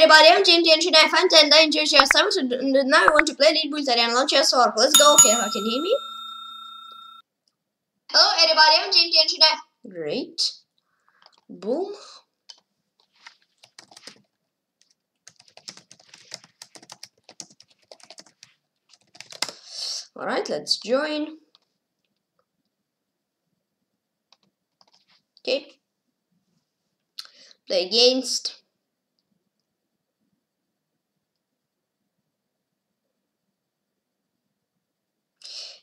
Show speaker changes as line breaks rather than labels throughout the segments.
everybody, I'm Jim Tian Shinai Fan and I enjoy your service and now I want to play Lead Bulls and launch your sword. Let's go. Okay, how can you hear me? Hello everybody, I'm Jim Tian Shinai. Great. Boom. Alright, let's join. Okay. Play against.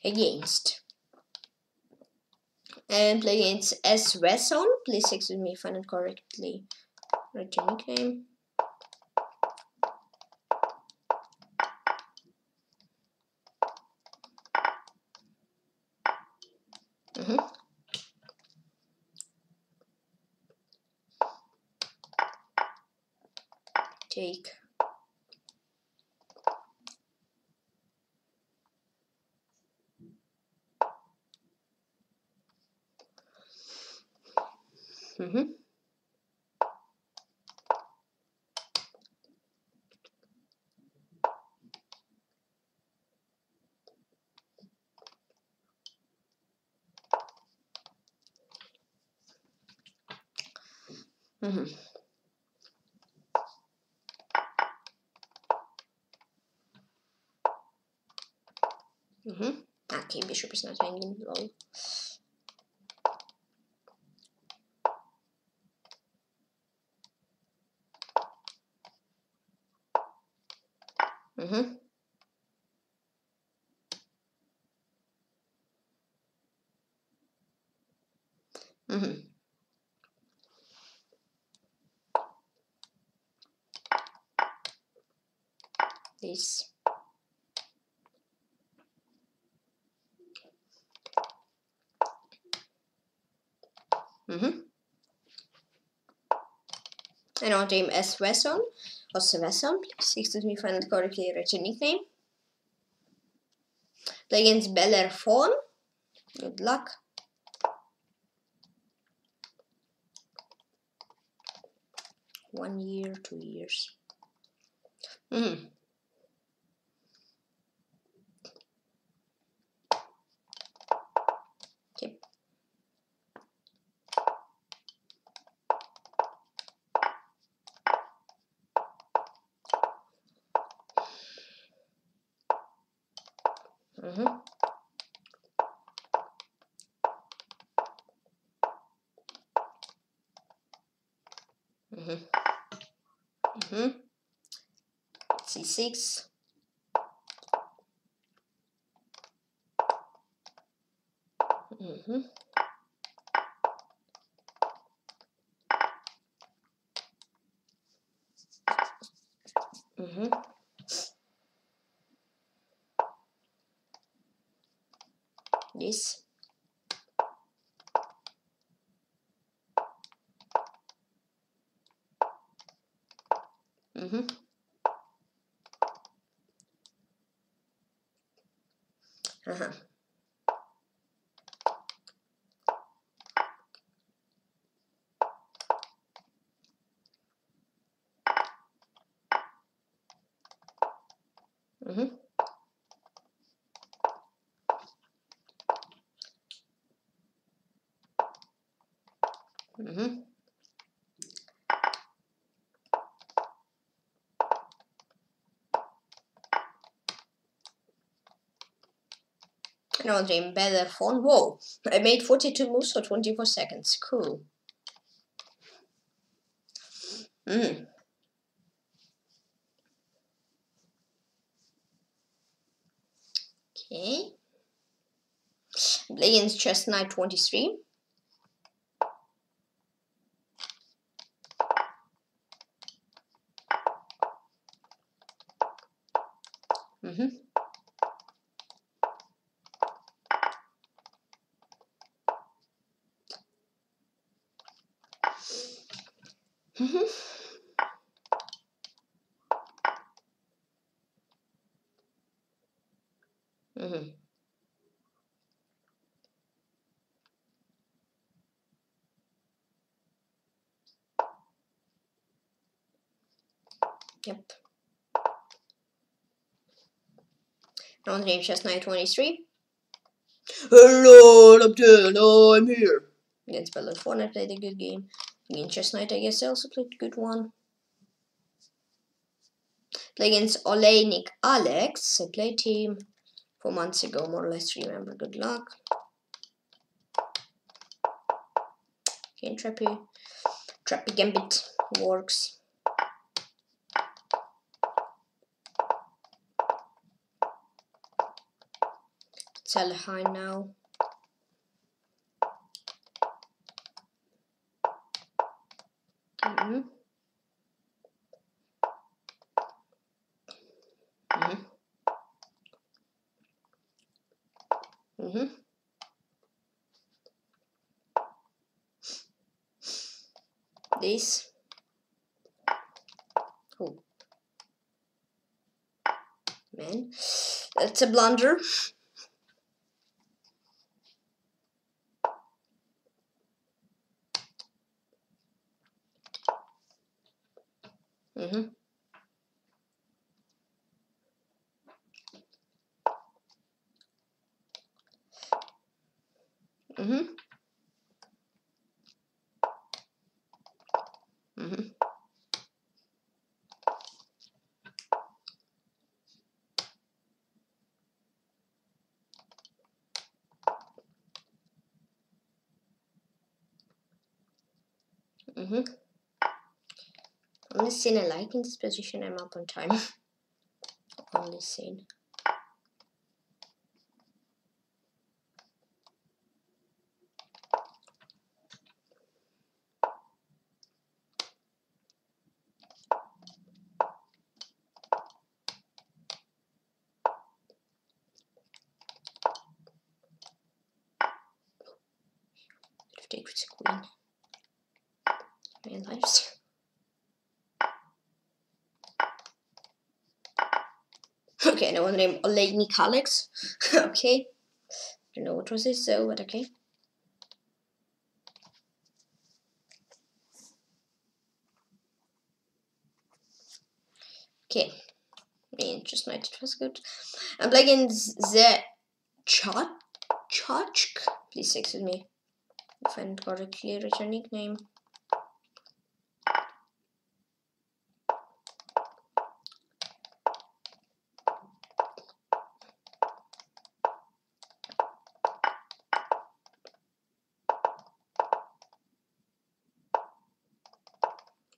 Against. And play against S. Wesson. Please excuse me if I'm not correctly write your nickname. Mm -hmm. Take. Mm-hmm. Mm-hmm. Mm-hmm. Okay, bishop is not hanging low. Mm-hmm. Mm-hmm. This. Mm-hmm. And our name S. Wesson, or Svesson, please excuse me I not correctly your nickname. Play against Beller Fawn. Good luck. One year, two years. Mm. Okay. Mm-hmm. Mm-hmm. Mm-hmm. C6. Mm-hmm. Mm-hmm. This. Mm-hmm. Uh-huh. Mm-hmm. Mm-hmm. And I'll dream better phone. Whoa, I made 42 moves for 24 seconds. Cool. Mm. Okay. Against chess knight 23. Mm-hmm. Mm-hmm. Mm-hmm. Yep. Name just knight 23.
Hello, Abdul, I'm here.
Against Bella 4, I played a good game. Against Chess Knight, I guess I also played a good one. Play against Oleinik Alex. I played him four months ago, more or less. Remember, good luck. Okay, Trappy. Trappy Gambit works. High now. Mm-hmm. Mm-hmm. Mm-hmm. This. Oh. Man. That's a blunder. Mm-hmm. Mm-hmm. Mm-hmm. Mm-hmm. Only scene I like in this position, I'm up on time. Only scene. Take with the queen. My lives. Okay, no one named Oleinik Alex. okay. I Don't know what was this so but okay. Okay. I mean, just night it was good. I'm playing the Chotchk. Please excuse me if I didn't correctly write your nickname.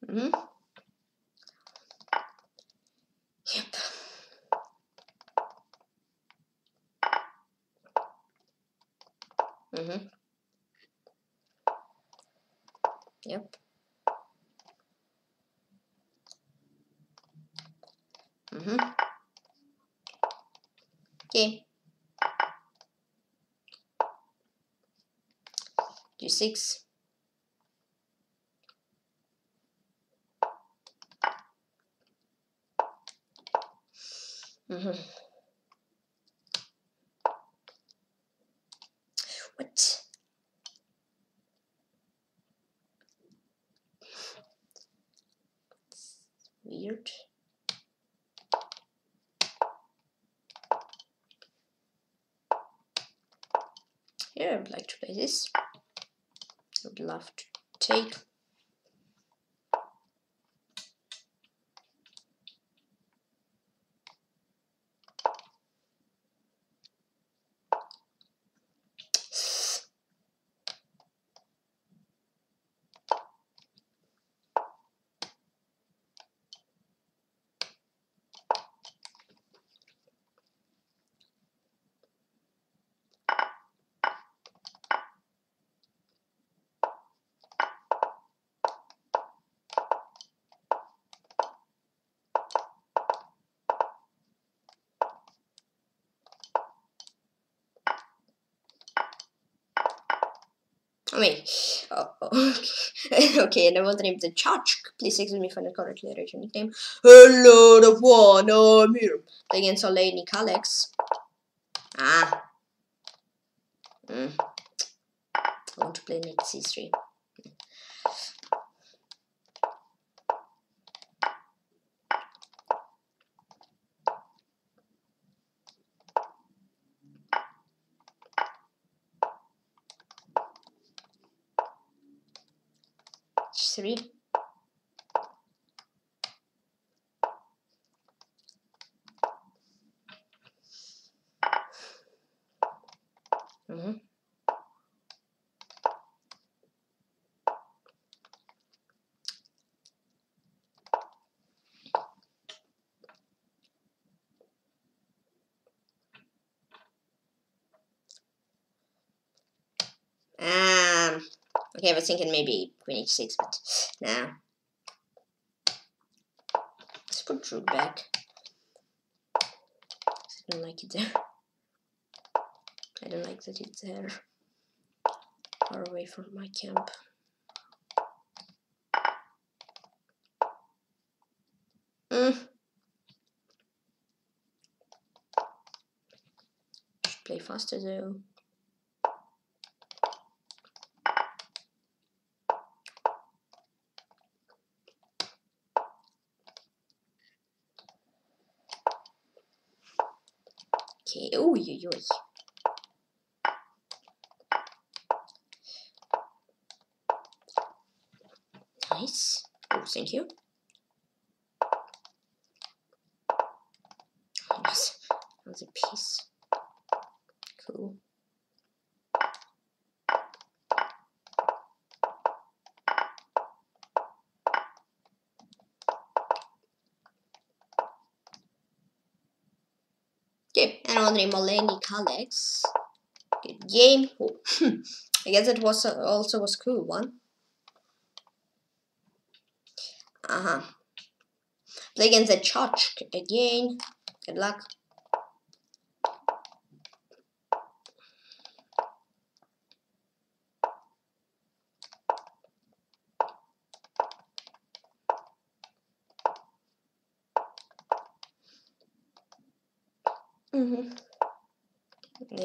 Mm hmm Yep. Mm hmm Yep. Mm hmm Okay. G6. Mm-hmm. What? Weird. Here I would like to play this. I would love to take I mean, oh, okay. okay, and I want the name the Chachk. Please excuse me for not correctly your nickname.
Hello, the one, I'm here.
Against Oleinik Alex. Ah. Mm. I want to play knight c3. H3. Mm-hmm. Um, okay, I thinking maybe queen h6, but now let's put rook back. I don't like it there. I don't like that it's there, far away from my camp. Mm. Should play faster though. Oi. Nice. Oh, thank you. Oh, yes, that was a piece. Cool. Andre Kalex. Good game. Oh, I guess it was also was cool one. Uh huh. Play against the Church again. Good luck. Mm-hmm.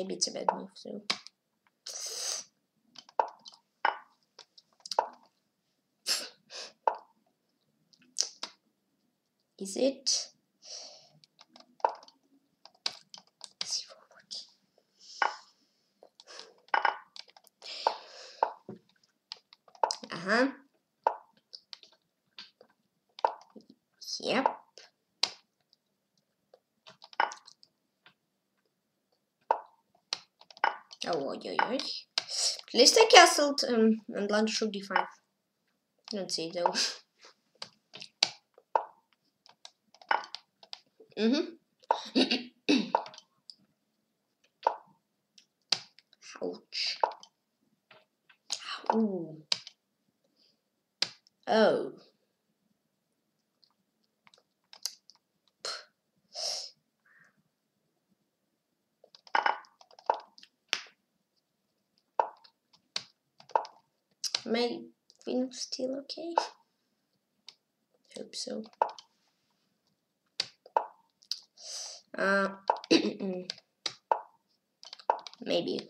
Maybe it's a bad move too. Is it? See forward. Uh huh. Yep. Oh, oi, oi, oi. Place um, and land rook d5. I don't see though. Mm-hmm. Ouch. Ooh. Oh. My queen still okay? Hope so. Uh, maybe.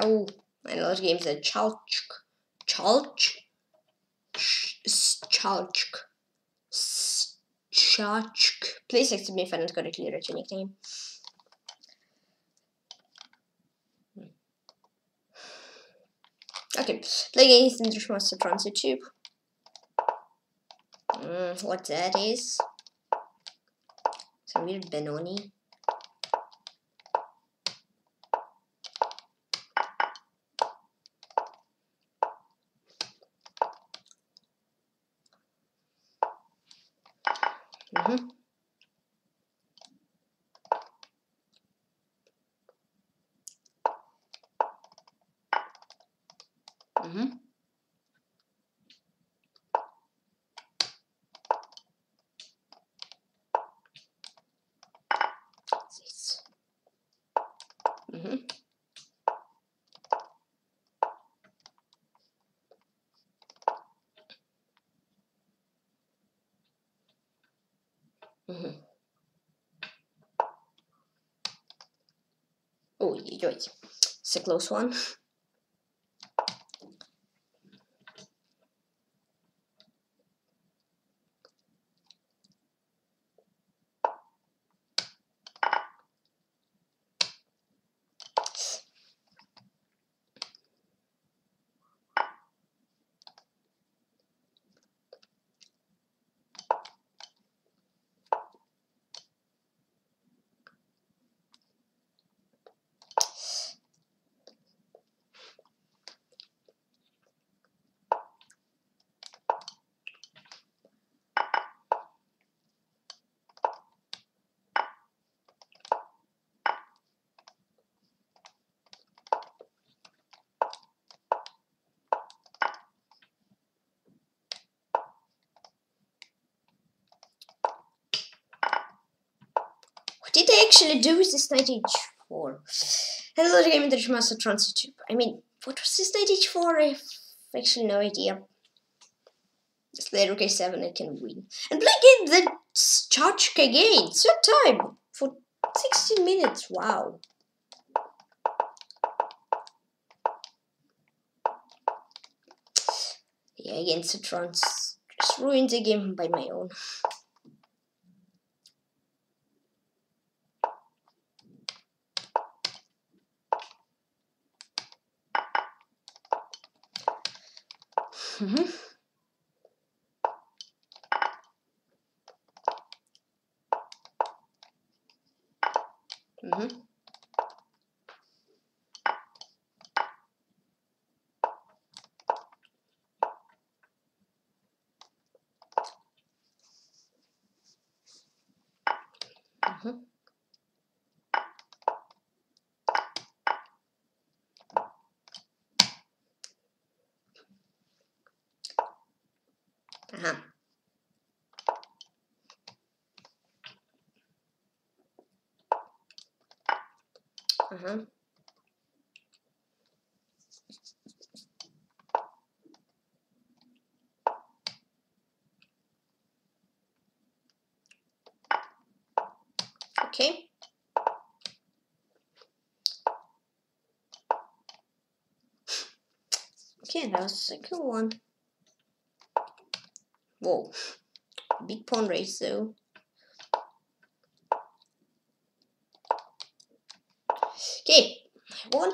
Ow! Ow! Games are Chalch. Chalch? Chalchk. Chalchk. Please accept me if I don't correctly write your nickname. Okay, playing against English Master Transit Tube. Mm, what that is? Some weird Benoni. Mm-hmm. Mm-hmm. This. Mm-hmm. Mm-hmm. Oh, yeah, it's a close one. What did do with this knight h4? Hello, the game the Master Transit. I mean, what was this knight h4? I have actually no idea. Just later k7 I can win. And play game the charge again. Third time for 16 minutes. Wow. Yeah, against the trans. Just ruined the game by my own. Mm-hmm. Mm-hmm. Mm-hmm. Uh-huh. Uh-huh. Okay. Okay, that was the second one. Whoa. Big pawn race though. Okay, one.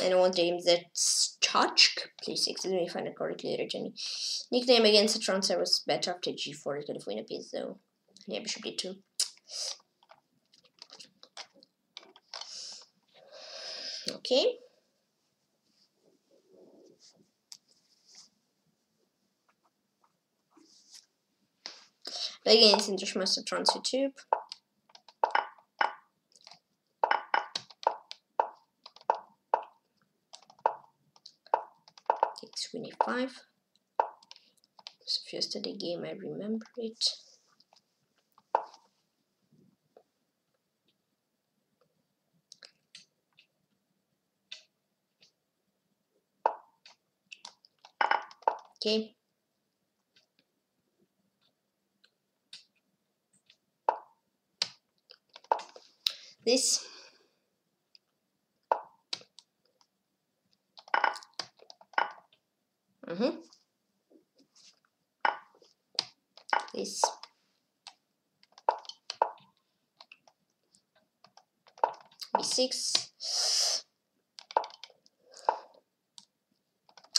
I don't want name that's Chachk. Please excuse me if I it correctly later, Jenny. Nickname against the transfer was better after g4. I could have won a piece though. Yeah, bishop d2. Okay. Against Intermaster Trans YouTube. Takes 25. It's a yesterday game, I remember it. Okay. This Mm-hmm. This B6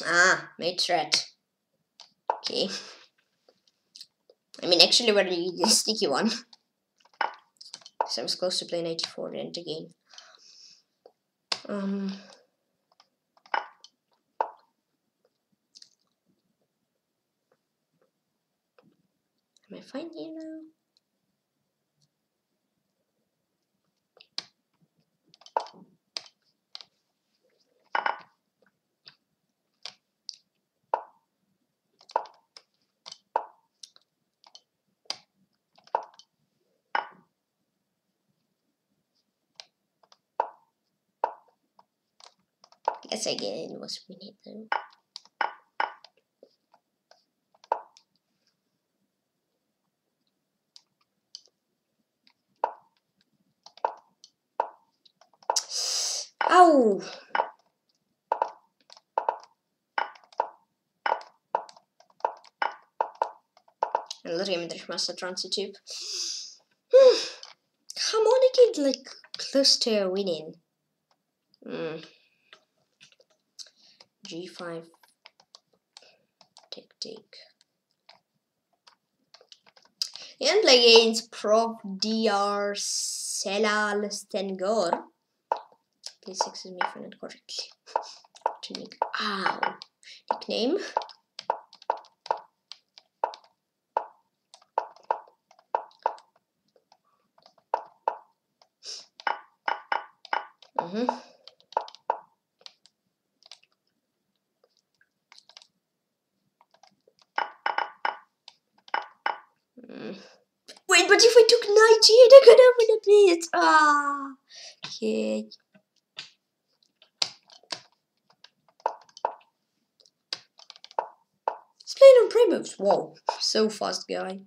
Ah, mate threat. Okay. I mean, actually, very sticky one. I was close to playing 84 and again. Um. Am I fine here now? Guess again was winning though. Ow! Another game that Master Transit Tube. Come on, I like close to winning. Mm. G5 tick tick. And against Prof Dr. Selal Stengor. Please excuse me I'm not correctly. Ow nickname. Mm-hmm. Mm. Wait, but if I took 98, I Ah, okay. He's playing on pre moves. Whoa, so fast, guy.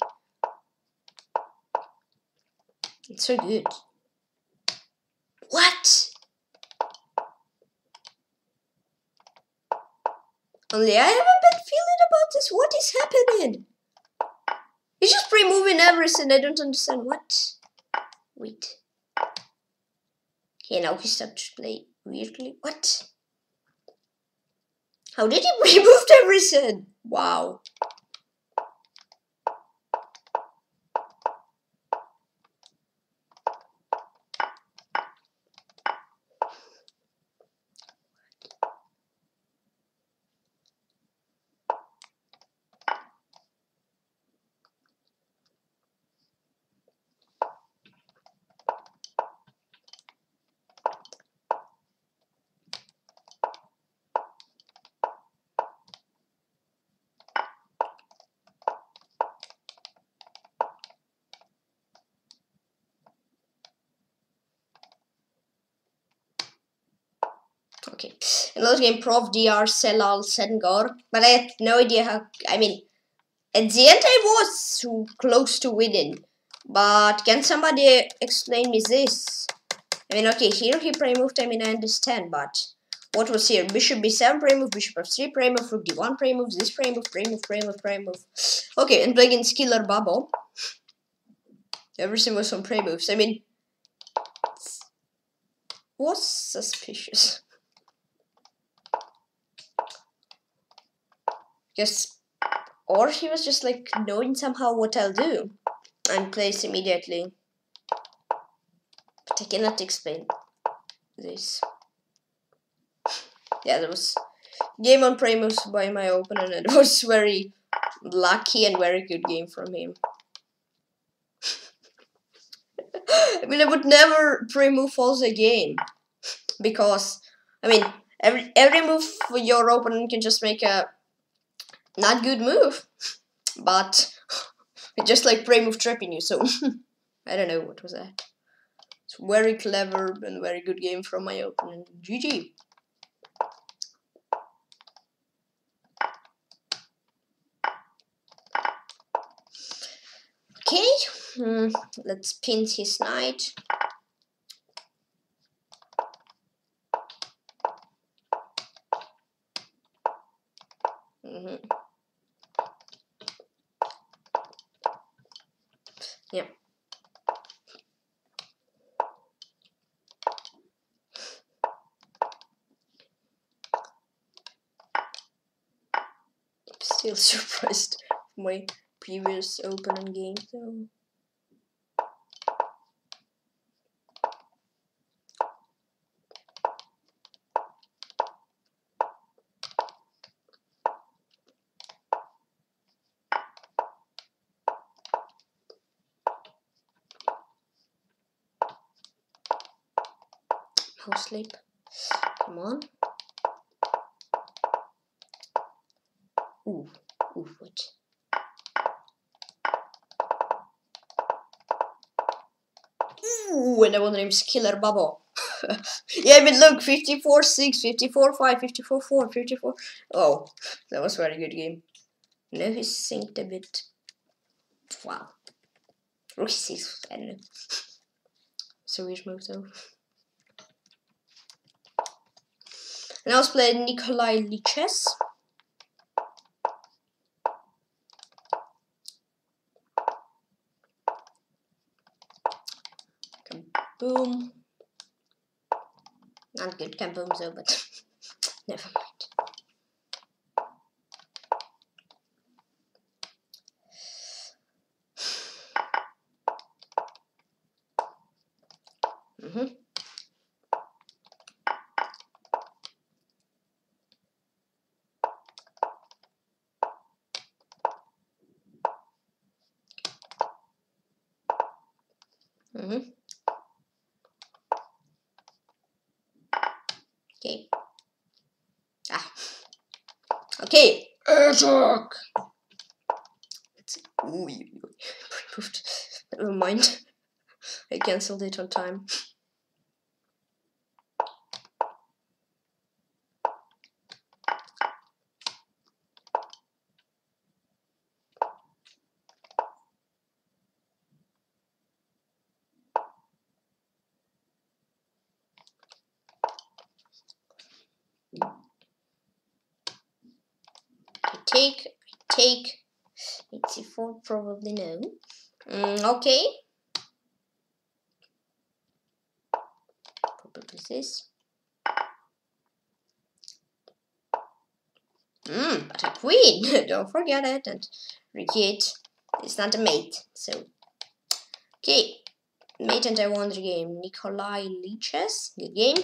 It's so good. What? Only I have a bad feeling about this. What is happening? He's just pre-moving everything. I don't understand what. Wait. Okay, now he started to play weirdly. What? How did he pre-move everything? Wow. Okay. Another game, Prof DR Selal Sengor. But I had no idea how. I mean, at the end, I was close to winning. But can somebody explain me this? I mean, okay, here he prime moved. I mean, I understand, but what was here? Bishop b7 prime move, bishop f3 prime move, rook d1 prime move, this prime move, prime move. Okay, and playing Skiller Bubble. Everything was on prime moves. I mean, was suspicious. Just, or he was just like knowing somehow what I'll do and plays immediately. But I cannot explain this. Yeah, there was game on Primus by my opponent and it was very lucky and very good game from him. I mean, I would never pre-move false again because, I mean, every every move for your opponent can just make a not good move, but it's just like pre-move trapping you. So I don't know what was that. It's very clever and very good game from my opponent. GG. Okay, hmm, let's pin his knight. Mm -hmm. Yeah. Still surprised my previous opening game though. No sleep. Come on. Ooh, ooh, what? Ooh, and the one name's Killer Bubble. yeah, I mean, look, 54 6, 54 5, 54 4, 54. Oh, that was a very good game. Now he synced a bit. Wow. Rook 6, I don't know. So weird move though. And I was playing Nikolai Liches. Boom. Not good kaboom though, but never mind. Mm-hmm. Mm-hmm. Okay. Ah. Okay. Attack. It's ooh, you, you removed. Never mind. On time. I take, I take. 84 probably no. Mm, okay. Probably this. Mm, but a queen, don't forget it. And Ricket is not a mate, so. Okay. Mate and I won the game. Nikolai Leeches, good game.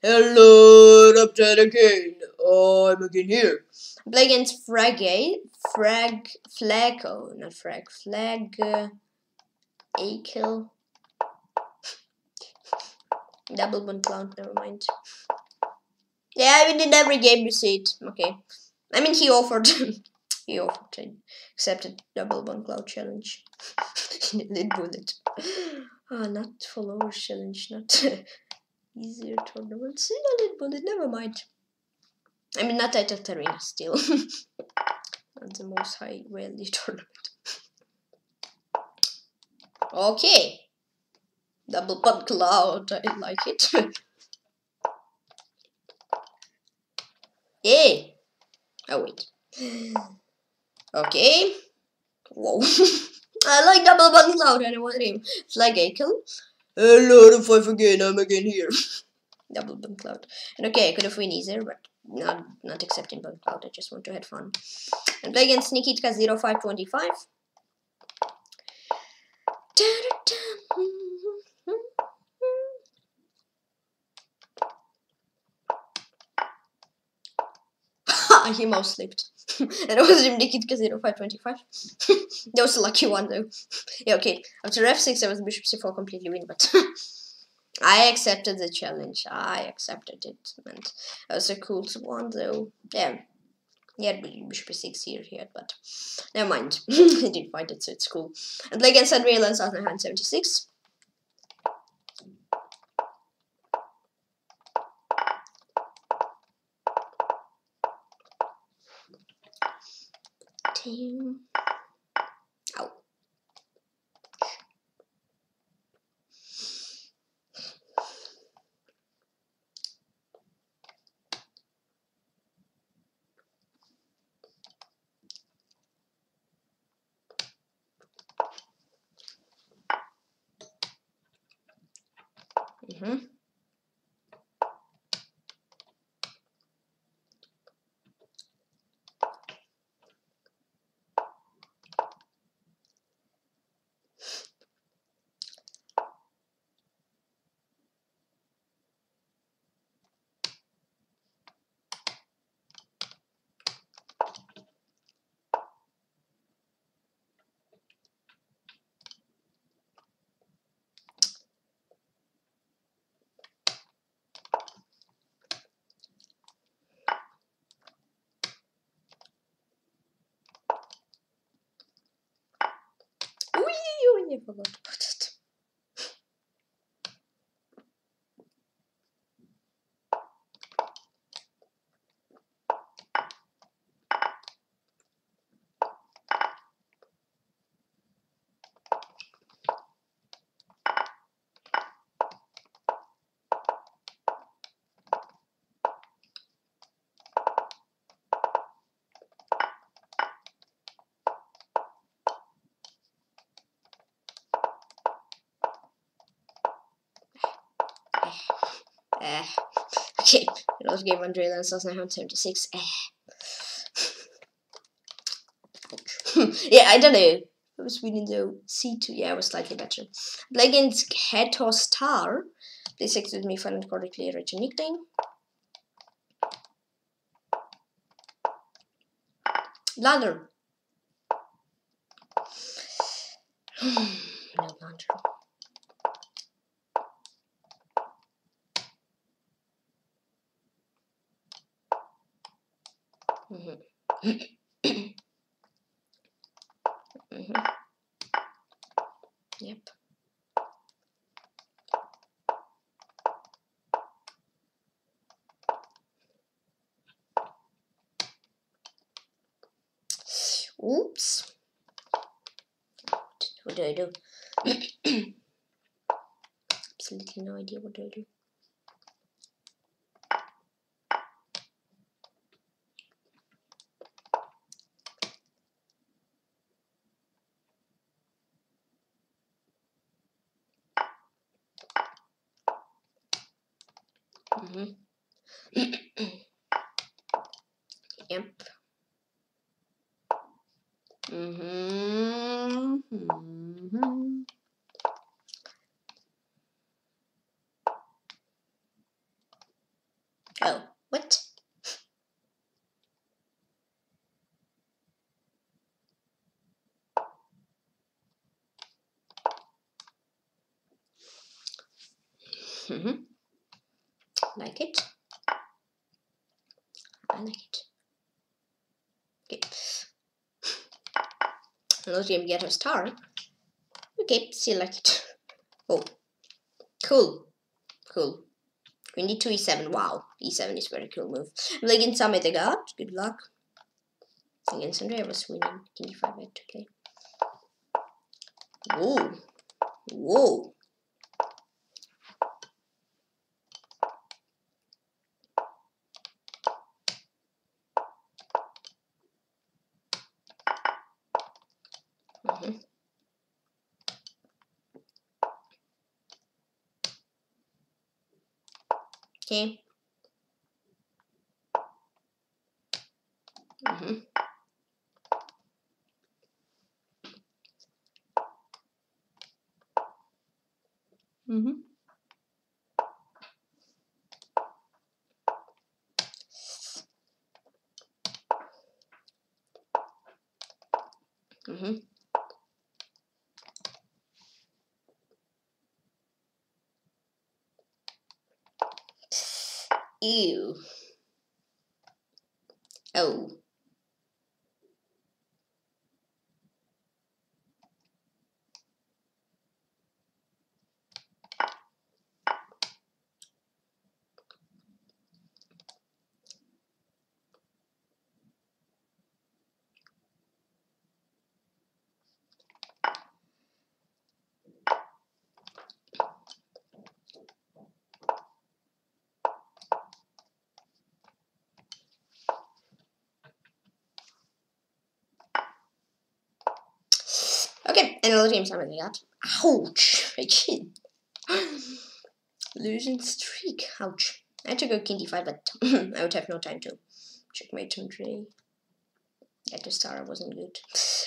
Hello, I'm Upton again. Oh, I'm again here.
Play against Fragate, Frag, Flag, oh, not Frag, Flag, uh, Akel. Double Bongcloud, never mind. Yeah, I mean, in every game you see it. Okay. I mean, he offered, he offered, I accepted Double Bongcloud challenge. Lead bullet. Ah, not followers challenge, not easier tournament. See, the lead bullet, never mind. I mean, not title arena still. not the most high value tournament. Okay. Double bongcloud, I like it. Yay! Oh wait. Okay. Whoa. I like double bongcloud I and I want him. Flag Akel.
Hello, five again. I'm again here.
Double bongcloud. And okay, I could have win easier, but not not accepting bongcloud. I just want to have fun. And play against Nikitka 0525. He mouse slipped. and it was him Nikitka 0525. that was a lucky one though. yeah, okay. After f6 I was bishop c4 completely win, but I accepted the challenge. I accepted it. And that was a cool one though. Yeah. He had bishop e6 here, he had, but never mind. he didn't find it, so it's cool. And play and Southern Hand 76. Team. Ow. Mm-hmm. Ой, I forgot about it. Eh. Okay, last game on Sauce 976. Eh. Ouch. yeah, I don't know. I was winning though. C2, yeah, I was slightly better. Play against Heto Star. Please excuse me if I don't correctly nickname. Ladder. no ladder. Mhm. Mhm. Yep. Oops. What do I do? Absolutely no idea what do I do. Mhm. yep. Mhm. Mhm. Oh, what? Mhm. Like it. I like it. Okay. Another game get a star. Okay, still like it. Oh. Cool. Cool. Queen d2, e7. Wow. e7 is very cool move. Like in Summit, I got. Good luck. Against Andre, I was winning. King d5, I had to play. Whoa. Whoa. Mhm. Okay. Mhm. Mhm. Mhm. Ew. Okay, and another game Simon got. Ouch! My kid. Losing streak. Ouch. I took a king d5, but I would have no time to checkmate turn three. Yeah, the star wasn't good.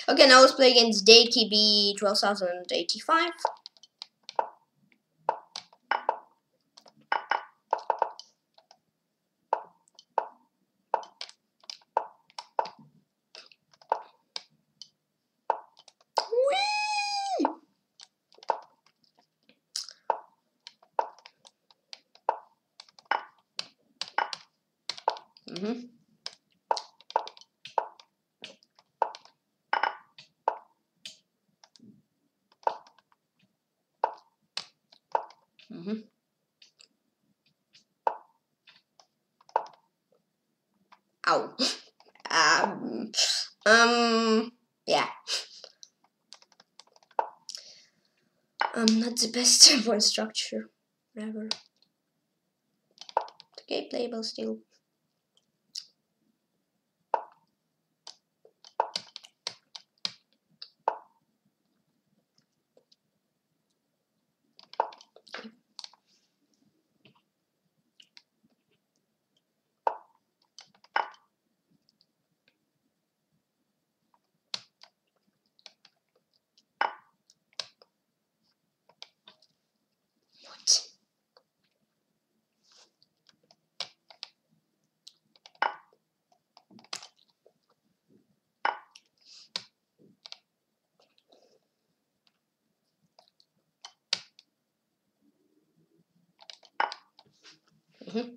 Okay, now let's play against Dakey B12085. best for structure ever. Okay, playable still. Mhm.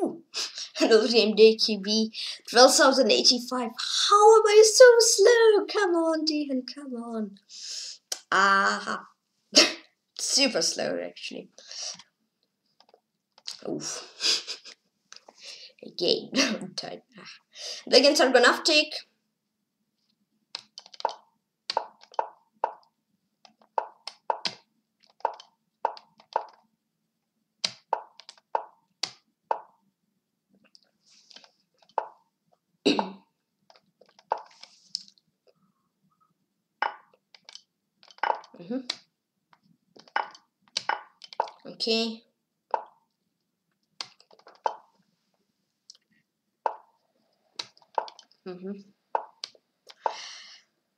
No! Another game day QB. 12,085. How am I so slow? Come on, Dehan, come on. Ah. Super slow, actually. Oof. Again, I'm tired. Against Argonautic. Mhm. Okay. Mhm.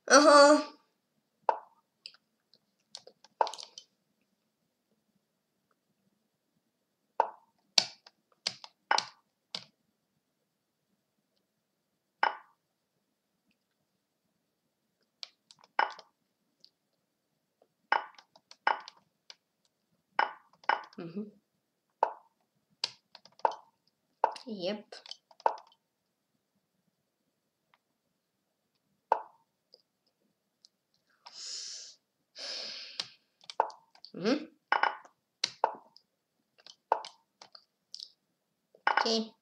Uh huh. Mhm. Yep. Mhm. Okay.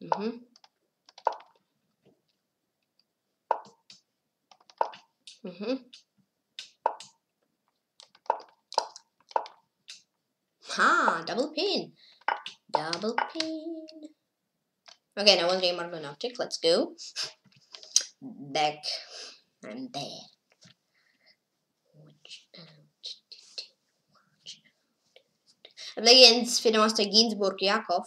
Mhm. Mhm. Ha, double pin. Double pin. Okay, now one game on an optic. Let's go. Back. I'm. Watch out. Against Finamaster Ginsburg Yakov.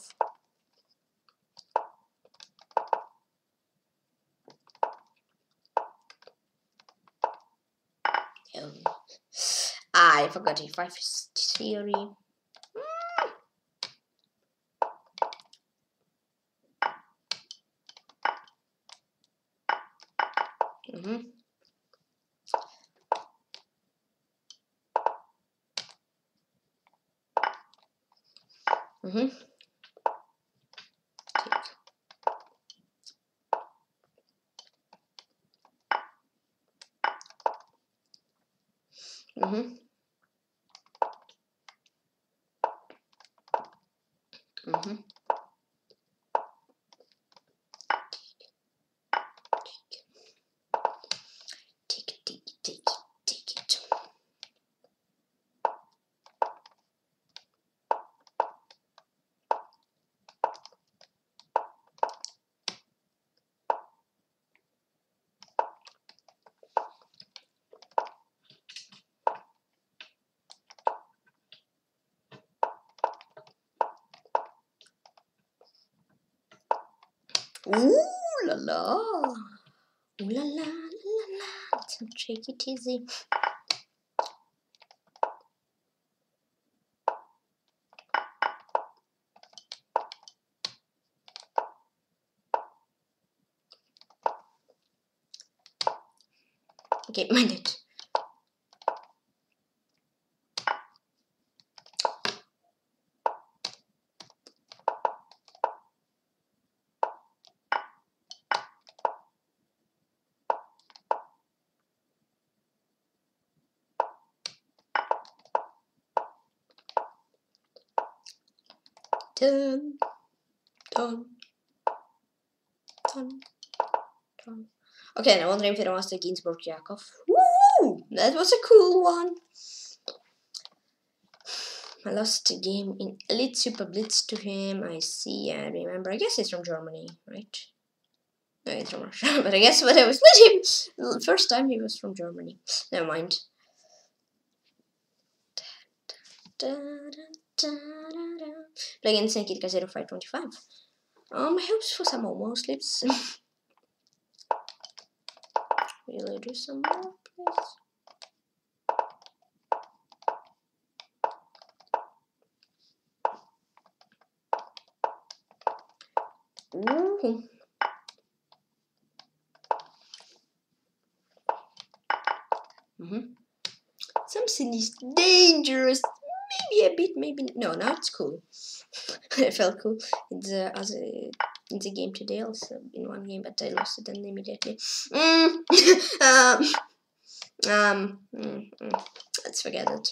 Oh. Ah, I forgot if I theory. Mm-hmm. Mm-hmm. Mm-hmm. Mm-hmm. Take it, take it, take it, take it. Ooh la la. Ooh la la la la la. Let's take it easy. Okay, mind it. Dun, dun, dun, dun. Okay, now wondering if it wants to Ginsburg Yakov. Woo! That was a cool one. I lost game in Elite Super Blitz to him. I see, I remember. I guess he's from Germany, right? No, he's from Russia. But I guess when I was with him, first time he was from Germany. Never mind. Play against Eater 0525. Um, hopes for some more slips. Will I do some more, please? Ooh. Mm-hmm. Something is dangerous. Maybe a bit, maybe no. Now it's cool. it felt cool in the other in the game today. Also in one game, but I lost it then immediately. Mm. um, um, mm. let's forget it.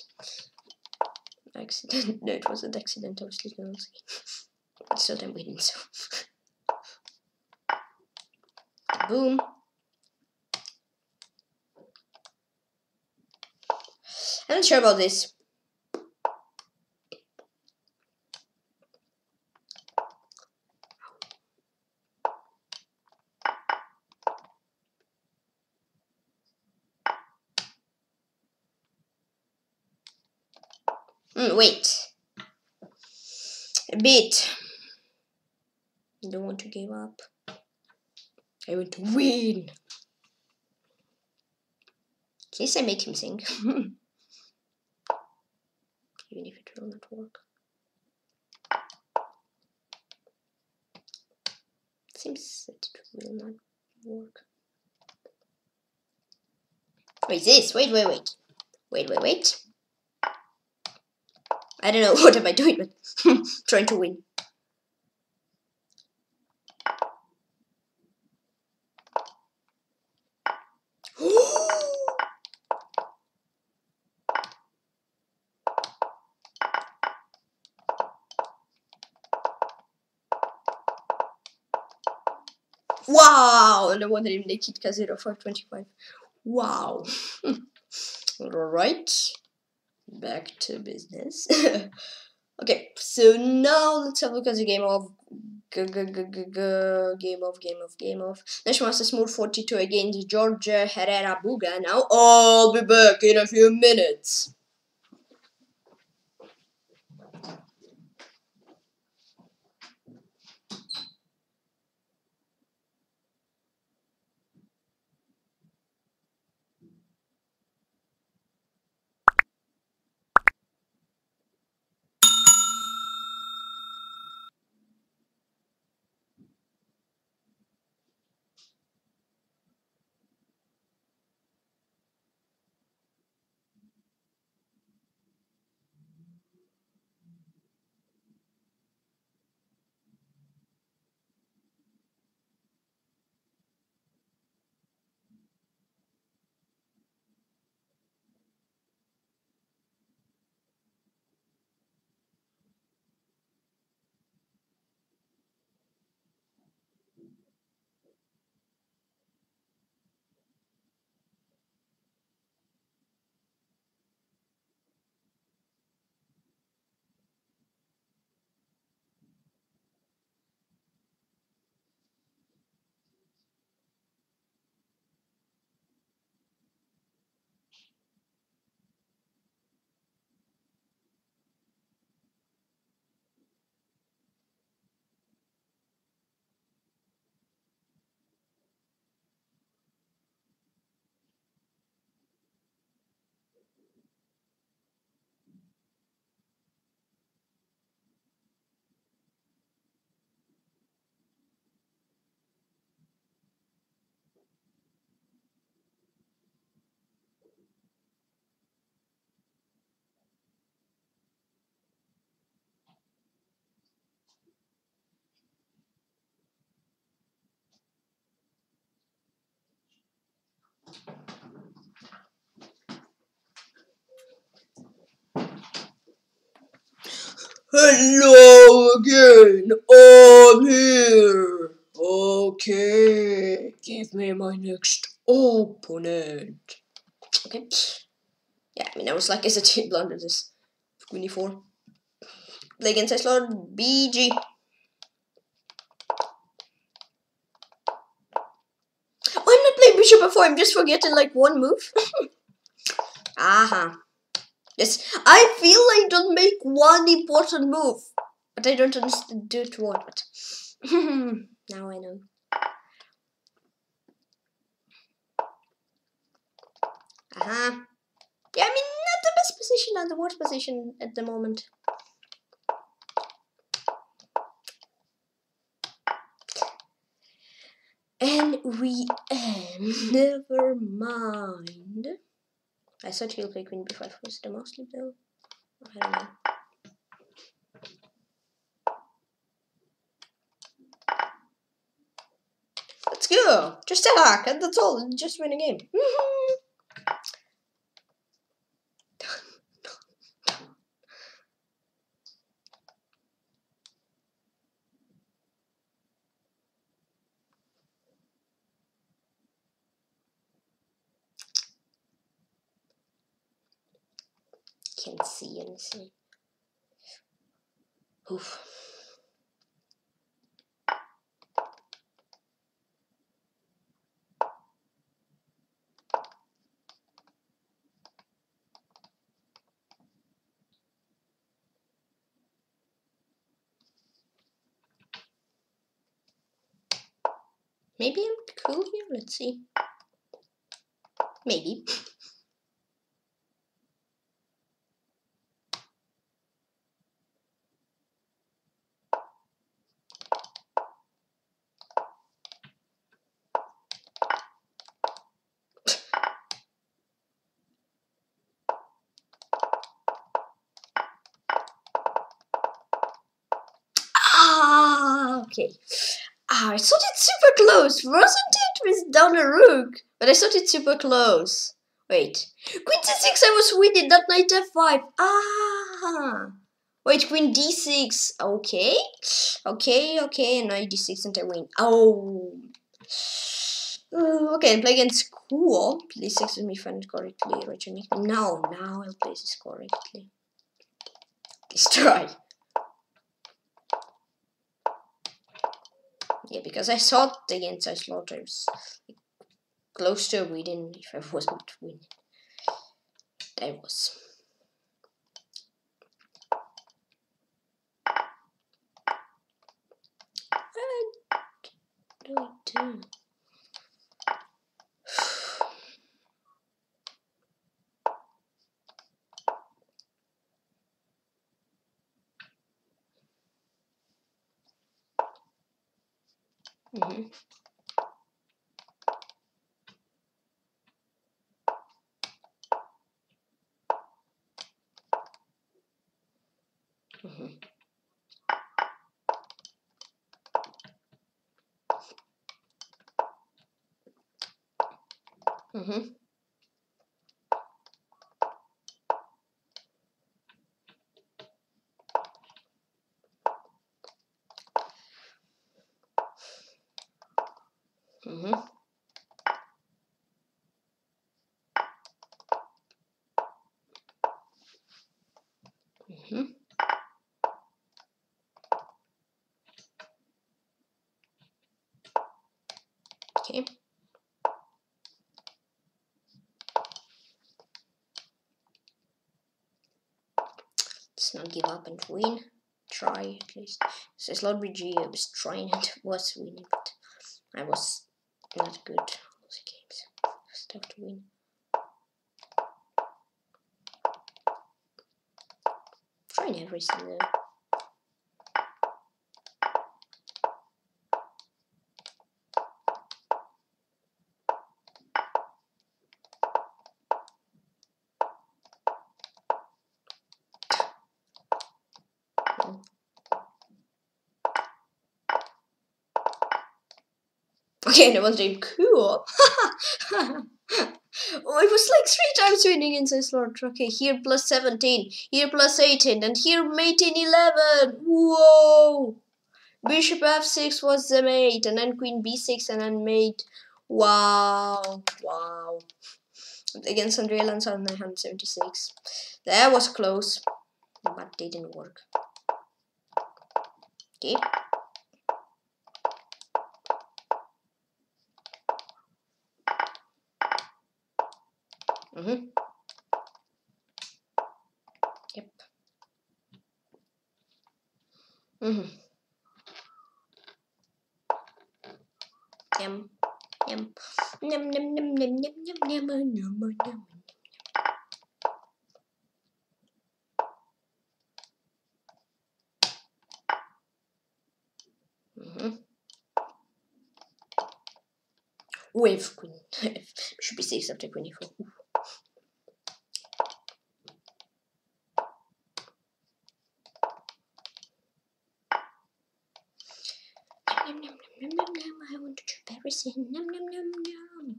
Accident. No, it was an accident. I was sleeping on the screen. Still, I'm waiting. So. Boom. I'm not sure about this. Wait. A bit. I don't want to give up. I want to win. At least I make him sing. Even if it will not work. Seems that it will not work. Wait, this. Wait, wait, wait. Wait, wait, wait. I don't know what am I doing, but trying to win. wow! And I wanted him to Kit Kazero for 25. Wow. Alright. Back to business. okay, so now let's have a look at the game of g- g- g- game of game of game of Nashmaster Smooth 42 against Georgia Herrera Buga now.
I'll be back in a few minutes. Hello again. I'm here. Okay. Give me my next opponent.
Okay. Yeah, I mean, I was like, is team blunder this? queen e4. Play against Ice Lord BG. I'm not playing Bishop f4. I'm just forgetting like one move. Aha. Yes, I feel I don't make one important move, but I don't understand do it what. Now I know. Uh huh. Yeah, I mean, not the best position and the worst position at the moment. And we end. Never mind. I thought he'll play queen b5 was the mostly though. I don't know. Let's go. Just attack, and that's all. Just win a game. Can't see. Oof. Maybe I'm cool here. Let's see. Maybe. Ah, okay. Ah, I thought it's super close, wasn't it? With rook, but I thought it's super close. Wait, queen c6. I was winning, not knight f5. Ah, wait, queen d6. Okay, okay, okay, and knight d6, and I win. Oh. Uh, okay, and play against cool. Please with me find it correctly, Richard. No, now I'll play this correctly. Let's try. Yeah, because I thought against I slaughter was close to winning if I wasn't winning. I was. What do I do? Mm-hmm. Mm-hmm. Mm-hmm. Mm-hmm. Okay. Not give up and win. Try at least. Lord BG, I was trying and was winning, but I was not good the games. Have to win. Trying everything. Okay, and it was named cool. oh, it was like three times winning in this Lord. Okay, here plus 17, here plus 18, and here mate in 11. Whoa! Bishop f6 was the mate, and then queen b6, and then mate. Wow, wow. Against Andrea Lanza on 976. That was close, but didn't work. Okay. Mm-hmm. Yep. Mm-hmm. Yum. Yum. Yum, yum, yum, yum, yum, yum, yum, yum, yum, yum. Mm-hmm. Wave queen. Should be safe after queen e4. In. Nom, nom, nom, nom.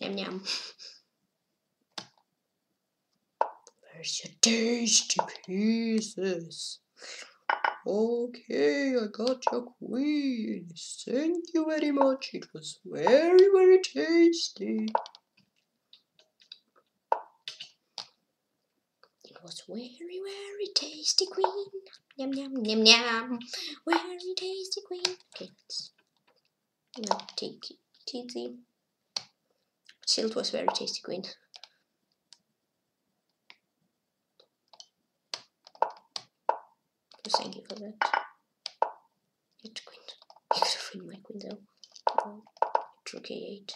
Yum, yum.
Where's your tasty pieces? Okay, I got your queen. Thank you very much. It was very, very tasty.
Was very, very tasty, queen. Yum, yum, yum, yum. Very tasty, queen. Okay, not take it. Still, it was very tasty, queen. Thank you for that. Get queen. You could have my queen though. Rook a8.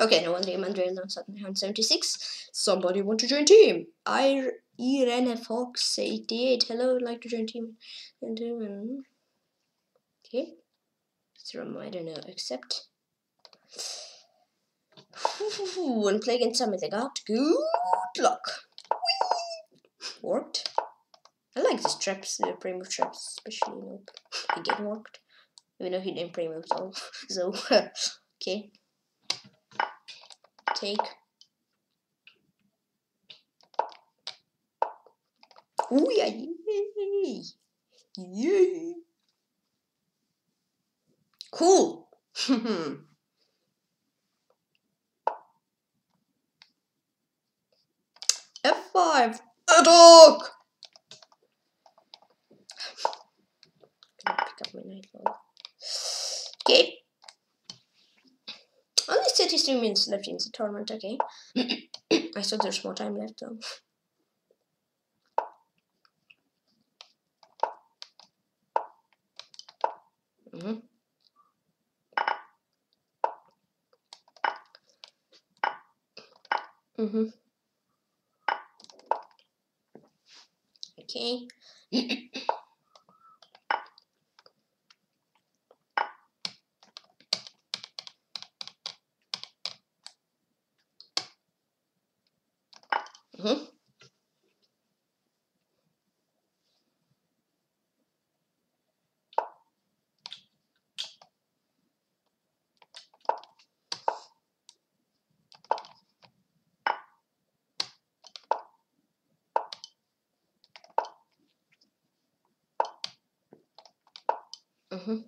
Okay, no wonder I'm under on Sutton 76. Somebody want to join team? I Irene Fox 88. Hello, I'd like to join team. Um, okay. From I don't know, accept. And play against somebody they got. Good luck. Whee! Worked. I like these traps, the pre-move traps, especially nope. Again worked. Even though he didn't pre-move so so okay. Take. Ooh yeah, yay! Cool. F5. A dog. Pick up my. Okay. Only 33 minutes left in the tournament, okay. I thought there's more time left though. Mm-hmm. Mm-hmm. Okay. mm-hmm. Mm-hmm.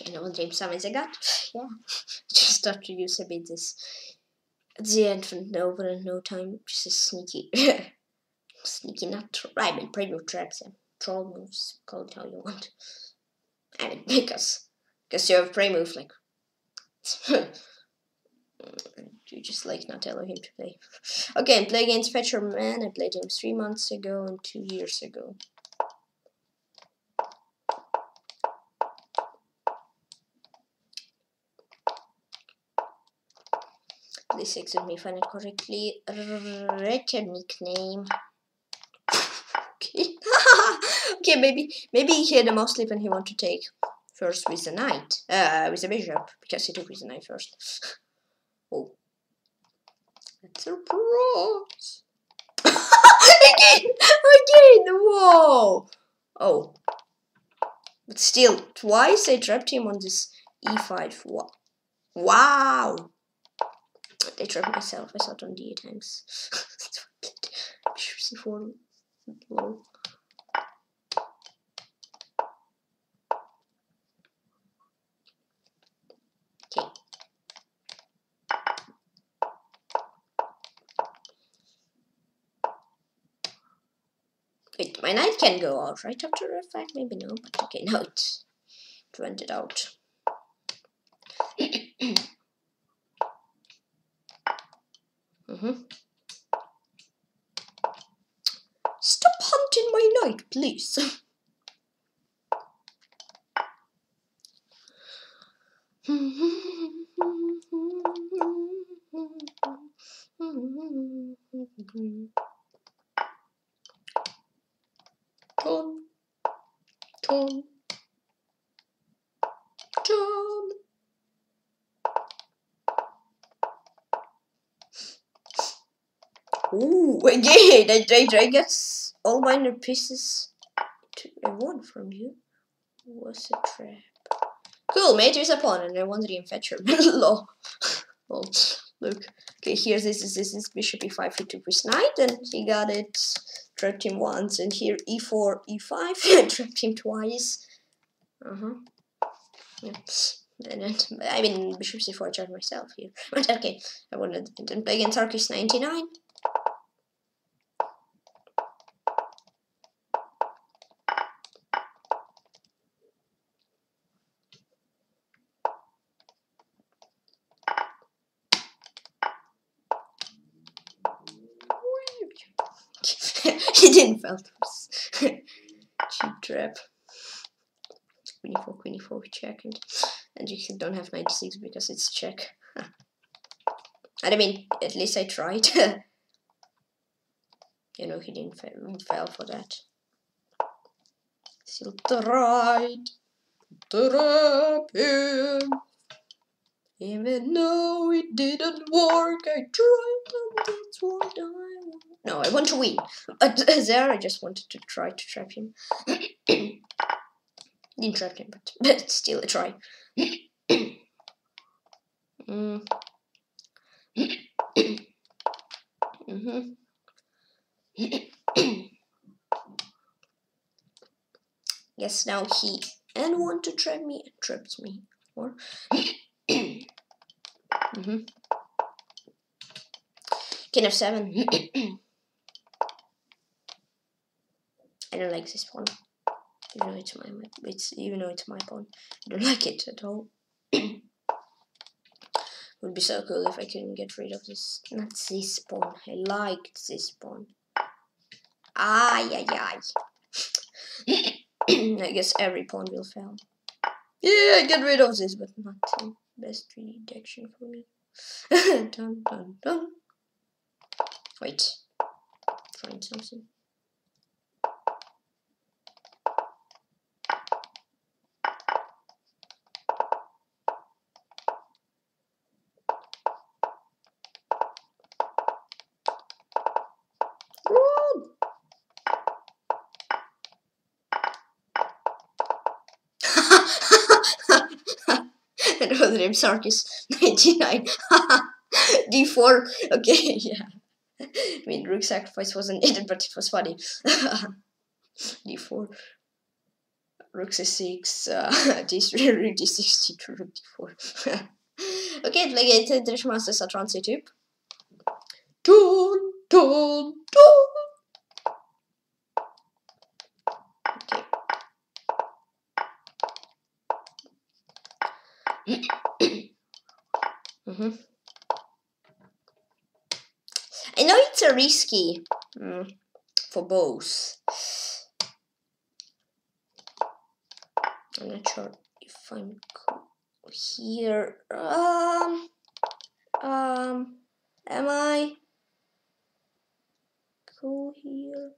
Okay, no Summons I got. Yeah. Just start to use a bit this at the end for no over and no time. Just a sneaky sneaky nut I mean pretty traps and troll moves, call it how you want. I mean because because you have prey move like you just like not allow him to play. Okay, I play against Fetcher Man. I played him three months ago and two years ago. Please excuse me if I not correctly written nickname. okay. okay, maybe maybe he had a mouse sleep and he want to take first with the knight, uh, with the bishop, because he took with the knight first. oh. That's a surprise. again! Again! Whoa! Oh. But still, twice I trapped him on this e5. Wow. I trapped myself. I thought on d8 tanks. Bishop c4. Lol. Okay. Wait, my knight can go out right after f5? Maybe no, but okay, no, it's it went it out. mm-hmm. Stop hunting my knight, please. Tom, Tom, Tom. Ooh, again, I, I, I guess all minor pieces to a one from you was a trap. Cool, mate, here's a pawn, and I won the fetcher. Lol. Lol. Look. Okay, here this is this is bishop e5 he took with knight, and he got it. Trapped him once, and here e4, e5, trapped him twice. Uh huh. Yeah. And I mean, bishop c4 trapped myself here. But okay, I wanted to play against Arcus 99. He didn't cheap trap. Queen e4, queen e4, check, and, and you don't have 96 because it's check. I mean, at least I tried. you know, he didn't fail, fail for that. Still tried. to Trap him. Even though it didn't work, I tried and that's what I. No, I want to win. But there, I just wanted to try to trap him. Didn't trap him, but, but still a try. mm. mm-hmm. yes, now he and want to trap me and traps me. Or mm-hmm. King of seven. I don't like this pawn. Even though it's my it's even though it's my pawn. I don't like it at all. Would be so cool if I can get rid of this not this pawn. I liked this pawn. Ay ay ay. I guess every pawn will fail. Yeah, get rid of this, but not the best reduction for me. dun dun dun. Wait. Find something. and was name Sarkis 99 d4 okay yeah. I mean rook sacrifice wasn't needed but it was funny. D4 rook c6 uh, d3 rook d6 d2 rook d4 okay lägger jag till massa transit typ dun, dun, dun. mm-hmm. I know it's a risky mm, for both. I'm not sure if I'm here. Um, um, am I cool here?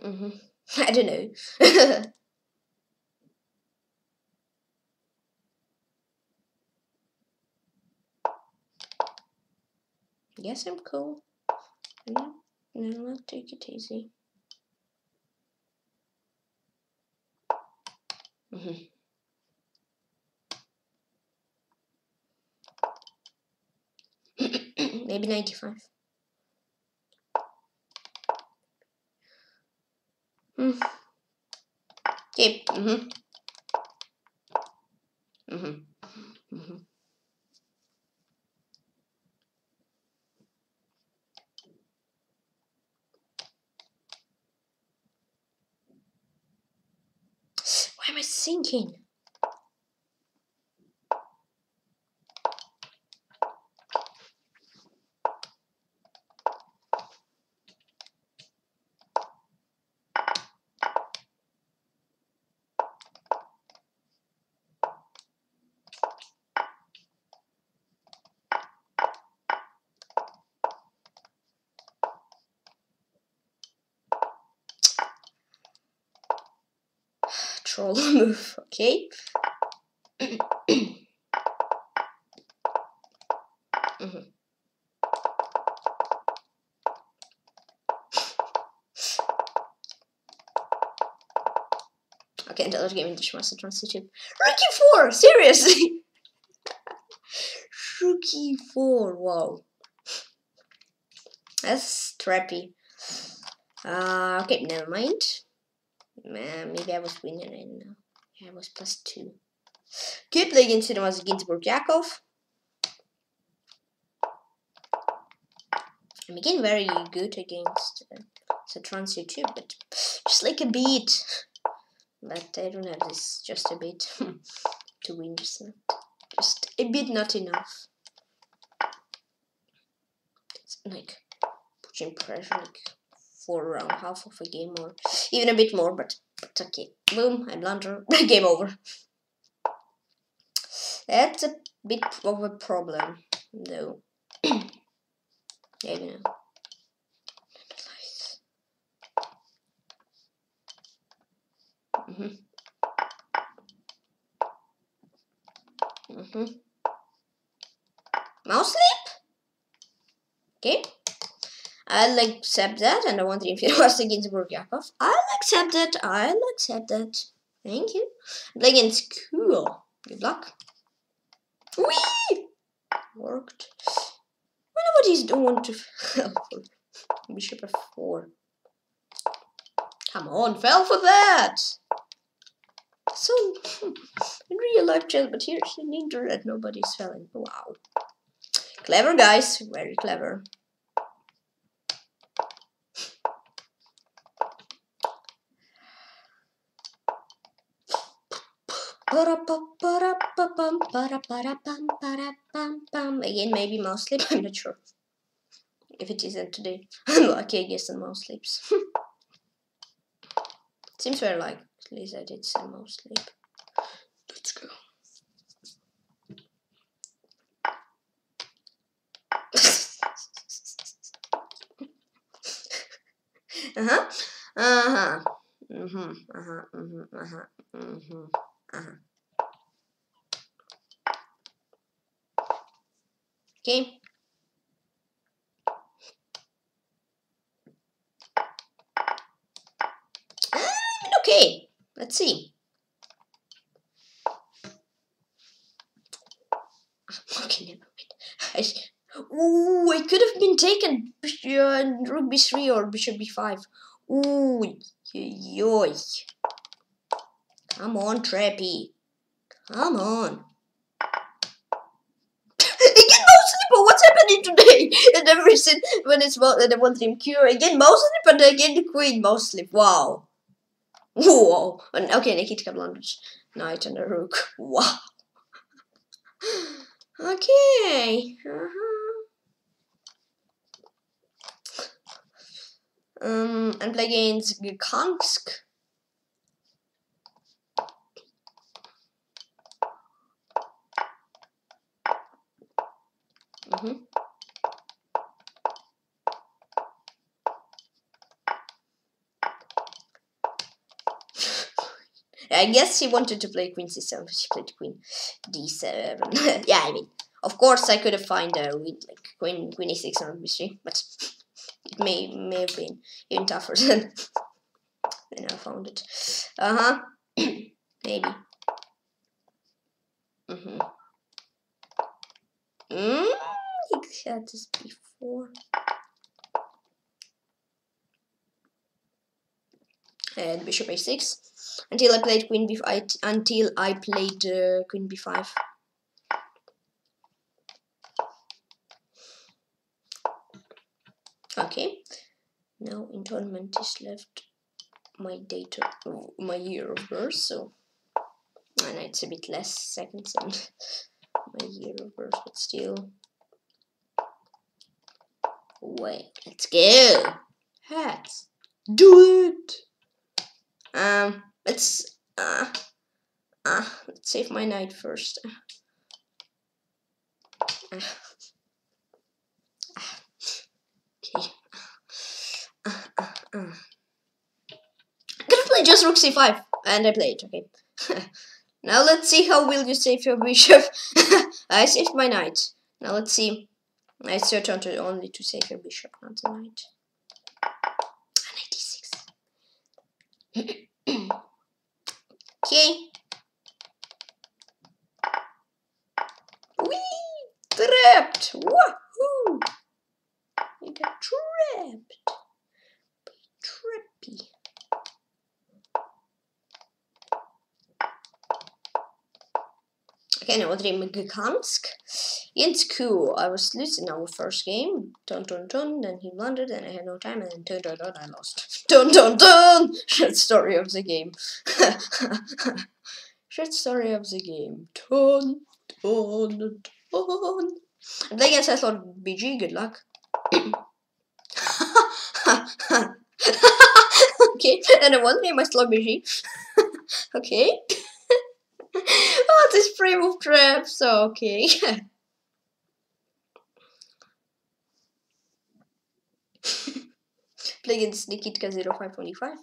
hmm I don't know. yes, I'm cool. No, no, I'll take it easy. hmm Maybe 95. Hmm. Keep. Mm-hmm. Mm-hmm. Mm-hmm. I sinking? Troll okay? Mhm. Okay, until the game Dishmaster Transitive. Rookie 4! Seriously! Rookie 4, wow. That's trappy. Uh, okay, never mind. Uh, maybe I was winning right now. Yeah, I was plus 2. Good play against it was Ginsburg Yakov. I'm again very good against uh, Satransi too, but just like a bit. But I don't have this just a bit to win. Just, just a bit, not enough. It's like pushing pressure, like for around half of a game or even a bit more. But, but okay, boom, I blunder, game over. That's a bit of a problem, though. Yeah, you know. Mhm. Mhm. Mouse sleep. Okay. I'll accept that, and I want the Infinite was against Burgyakov. I'll accept that. I'll accept that. Thank you. Play against Cool. Good luck. Whee! Worked. Well, nobody's don't want to Bishop f4. Come on, fell for that! So, in real life chess, but here's in internet, nobody's falling. Wow. Clever guys, very clever. Again, maybe mouse sleep. I'm not sure. If it isn't today, I'm lucky, I guess, on mouse sleeps. Seems very likely that it's a mouse sleep. Let's go. uh huh. Uh huh. Mhm. Uh-huh. Uh huh. Okay. Um, okay. Let's see. Okay. I, ooh, it could have been taken uh, rook b3 or bishop b5. Ooh, yoy. Come on, Trappy. Come on. Again, mouse slipper. What's happening today? And every sin when it's well, and I want him cure again, slip and again the queen mouse slip. Wow. Whoa. And, okay, Nikita blunders. Knight and a rook. Wow. Okay. Uh-huh. Um, and play against Kansk. Mm-hmm. I guess he wanted to play queen c7, but he played queen d7. yeah, I mean, of course I could have found a with like queen queen e6 or b3, but it may may have been even tougher than than I found it. Uh huh. Maybe. Mhm. Mm, he had this before. And bishop a6 until I played queen b5 until I played uh, queen b5. Okay, now tournament is left my date of my year of birth, so and it's a bit less seconds my year of birth, but still. Wait, let's go. Hats.
Do it!
Um, let's uh, uh, let's save my knight first. Uh, okay. Uh, uh, uh. I'm gonna play just rook c5, and I played. Okay. now let's see how will you save your bishop. I saved my knight. Now let's see. It's your turn only to save your bishop, not the knight. Knight d6. okay. Wee! Trapped! Woohoo! You got trapped. Trappy. Okay, now Dream Gdansk. It's cool. I was losing our first game. Dun dun dun. Then he blundered, and I had no time, and then dun dun dun. I lost. Dun dun dun. Short story of the game. Short story of the game. Dun dun dun. And I guess I thought BG. Good luck. okay, and I won game I slog BG. okay. oh, this frame of traps. Okay. Play against Nikitka 0525.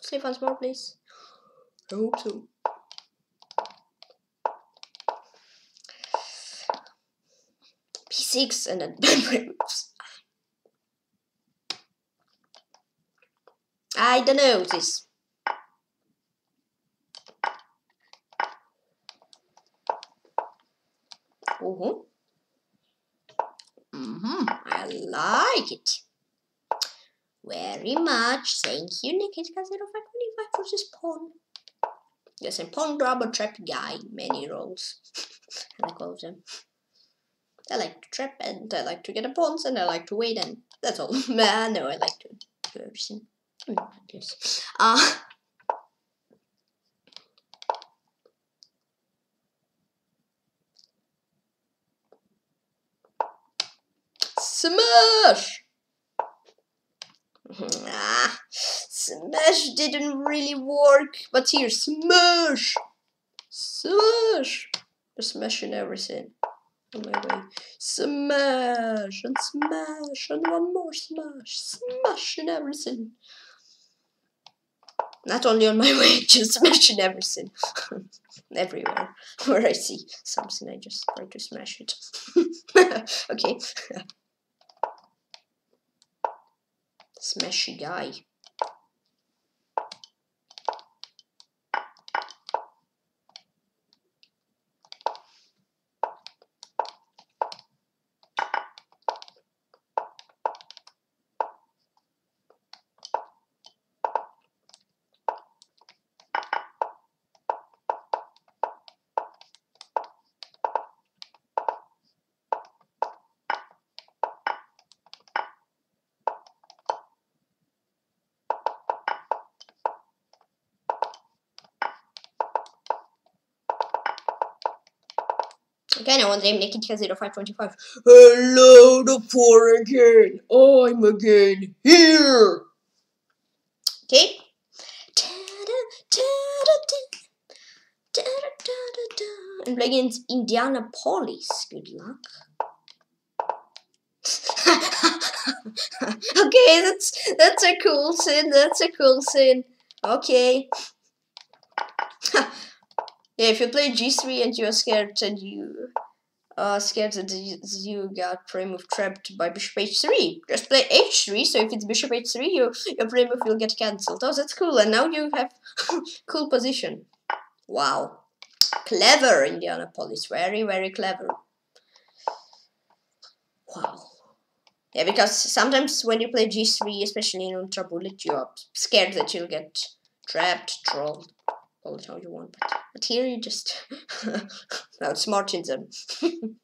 Say once more, please.
I hope so.
P6 and then memory moves. I don't know this. Mm-hmm. Mm-hmm. I like it. Very much. Thank you, Nikitka 0525 for this pawn. Yes, a pawn grabber trap guy. Many roles. I call them. I like to trap and I like to get a pawns and I like to wait and that's all. No, I like to do everything. Mm, Yes. Uh, smash! ah, smash didn't really work, but here, smash! Smash! Just smashing everything on my way. Smash and smash and one more smash, smashing everything. Not only on my way, just smashing everything. Everywhere where I see something, I just try to smash it. okay. Smashy guy. Want to name Nikitka 0525.
Hello, the poor again. I'm again here.
Okay. And play against Indianapolis. Good luck. okay, that's that's a cool scene. That's a cool scene. Okay. yeah, if you play g3 and you're scared and you are scared that you got prime move trapped by bishop h3, just play h3. So if it's bishop h3, you, your prime move will get cancelled. Oh, that's cool. And now you have cool position. Wow. Clever, Indianapolis. Very, very clever. Wow. Yeah, because sometimes when you play G3, especially in Ultra Bullet, you're scared that you'll get trapped, trolled, call it how you want. But, but here you just outsmarting them.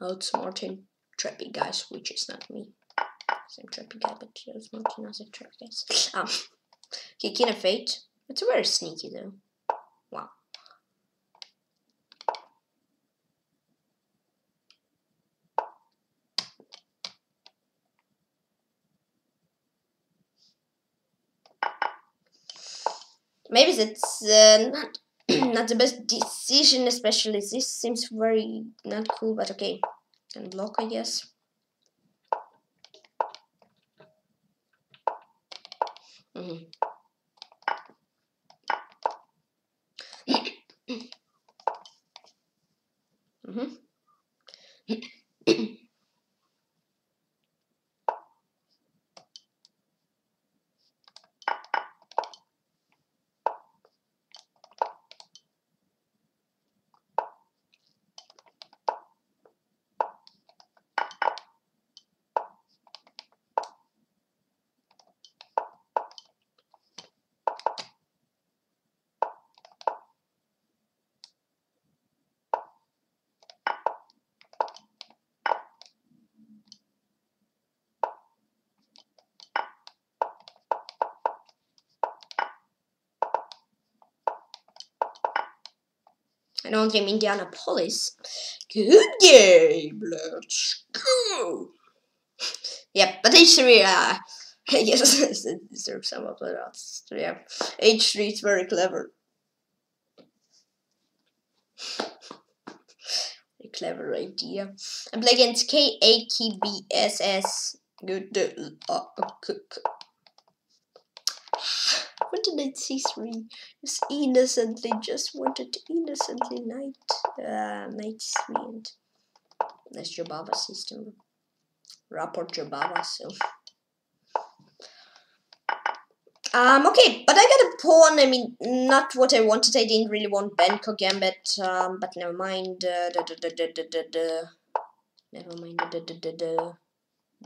outsmarting trappy guys, which is not me. Same trappy guy, but outsmarting other trappy guys. Um, okay, King of Fate. It's very sneaky though. Wow. maybe that's uh, not not the best decision especially this seems very not cool but okay can block I guess mm -hmm. mm -hmm. Don't dream Indianapolis. Good game, let's go. Yep, but H3, uh, yes, it deserves some of the odds. Yeah, H3 is very clever. A clever idea. I play against K-A-K-B-S-S. Good. Uh, uh, what did knight c3? Just innocently, just wanted to innocently knight, uh, knight c3 and that's Jobava system. Rapport Jobava, so. Um, okay, but I got a pawn, I mean, not what I wanted, I didn't really want Benko Gambit, um, but never mind, uh, da, da, da, da, da, da, da. never mind, da, da, da, da, da.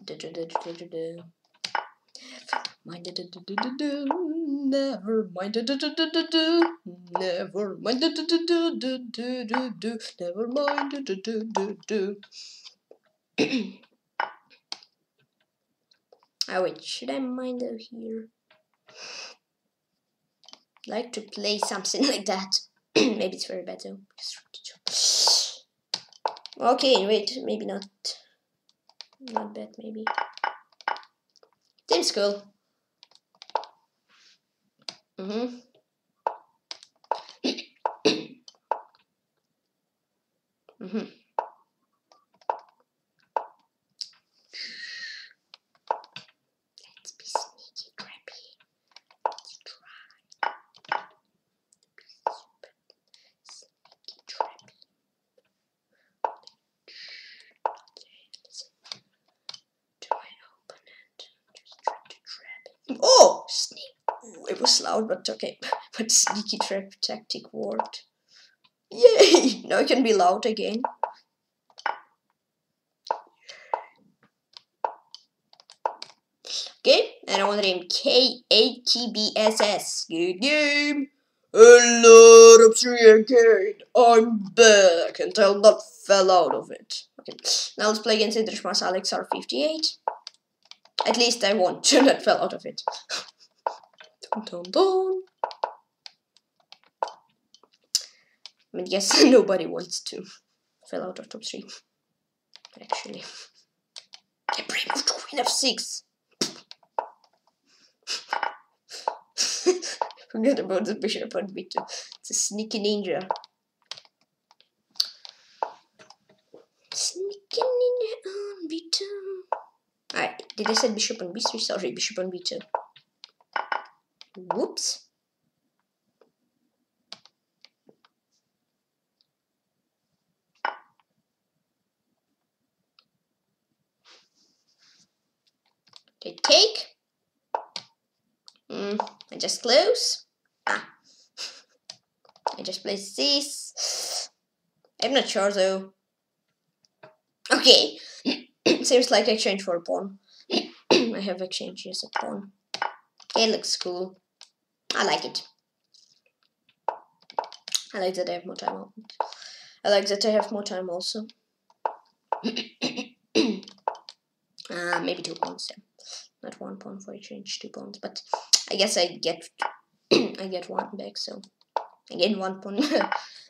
Da, da, da, da, da. Mind never mind do, do, do, do, do, do, never mind do, do, do, do, do, do, do, never mind do, do, do, do, oh wait, should I mind over here? Like to play something like that. maybe it's very bad though. Okay, wait, maybe not. Not bad, maybe. Seems cool. Mm-hmm. mm-hmm. Let's be sneaky, trappy. Let's try. Be super sneaky, trappy. Listen to my opponent. Just try to trap him. Oh, sneak but okay. But sneaky trap tactic worked. Yay! Now I can be loud again. Okay, and I want to name K-A-T-B-S-S. Good game! Hello, Arcade! I'm back, and I'll not fell out of it. Okay, now let's play against Idrishmas Alex R58. At least I want to not fell out of it. Dun, dun. I mean, yes, nobody wants to fill out of top three. Actually, I bring queen f6. Forget about the bishop on b2. It's a sneaky ninja. Sneaking in on b2. Alright, did I say bishop on b3? Sorry, bishop on b2. Whoops. They take. Mm, I just close. Ah. I just place this. I'm not sure though. Okay. Seems like I changed for a pawn. I have exchanged a pawn. It looks cool. I like it. I like that I have more time. I like that I have more time also. uh, maybe two yeah. Not one pawn for a change, two pawns. But I guess I get I get one back, so I gain one pawn.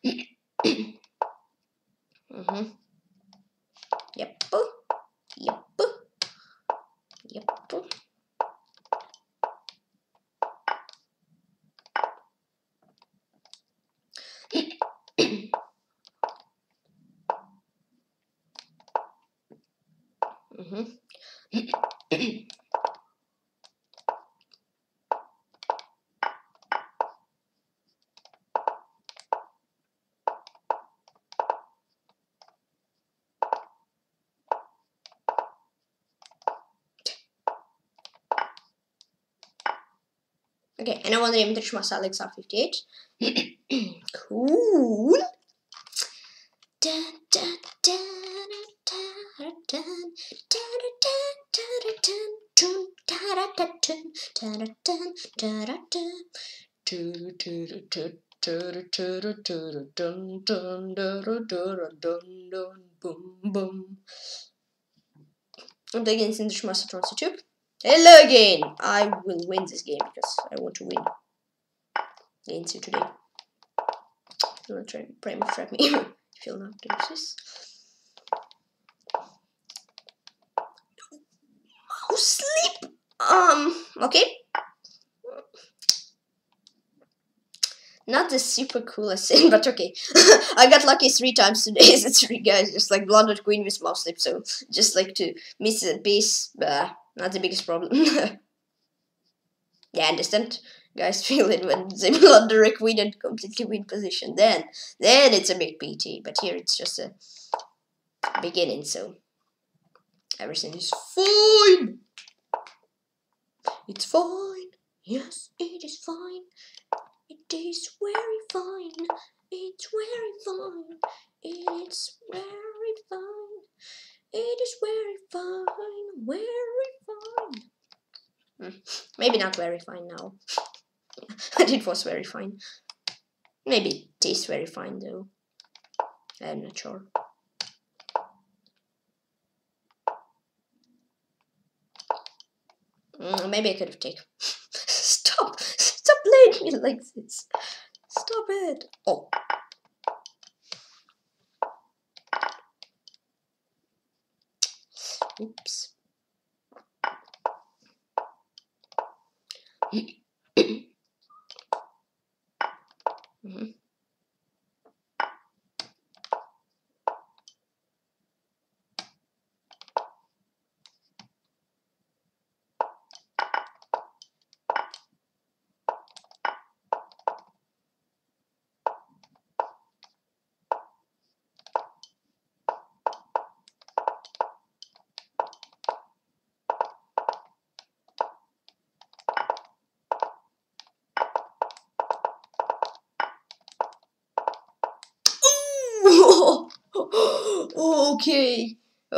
mm-hmm. Yep. Yep. Yep. mm-hmm. Okay, and I want to name it Shmas Alex R58. cool. Dun, dun, dun, I'm digging in the Shmas Transit Hello again! I will win this game because I want to win against you today. Do not try pray me trap me if you'll not do this. Mouse sleep! Um, okay. Not the super coolest thing, but okay. I got lucky three times today a three guys, just like blundered queen with mouse sleep, so just like to miss a piece, uh, not the biggest problem. yeah, I understand. Guys feel it when they blunder a queen and completely win position. Then, then it's a big PT. But here it's just a beginning, so everything is fine. It's fine. Yes, it is fine. It is very fine. It's very fine. It's very fine. It is very fine. Very fine. Hmm. Maybe not very fine now. but it was very fine. Maybe it is very fine though. I'm not sure. Mm, maybe I could have taken. Stop! Stop playing me like this. Stop it. Oh. Oops. mm-hmm.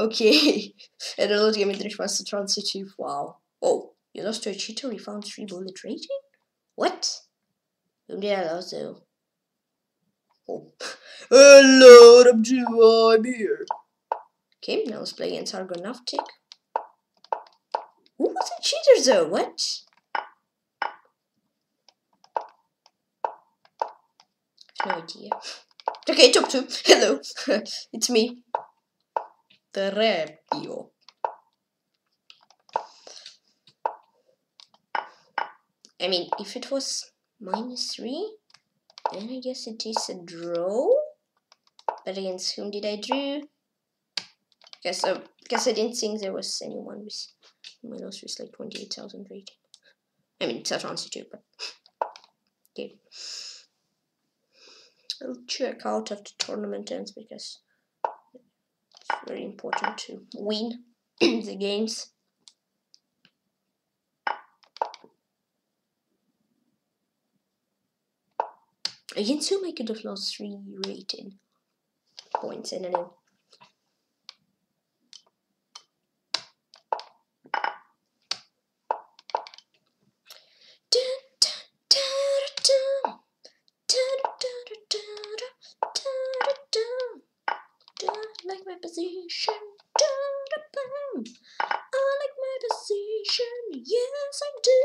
Okay, and a load game in Master Transitive. Wow. Oh, you lost to a cheater. You found three bullet rating. What? Did I lose though? Oh. oh Hello, I'm Jiva, I'm here. Okay, now let's play against Argonautic. Who was a cheater though? What? No idea. Okay, top two. Hello, it's me. Treppio. I mean, if it was minus three, then I guess it is a draw. But against whom did I draw? Guess uh, guess I didn't think there was anyone with with like twenty eight thousand rating. I mean, it's a too, but okay. I'll check out after the tournament ends because very important to win the games. Against whom I could have lost three rating points, I don't know. like my position. I like my position. Yes, I do.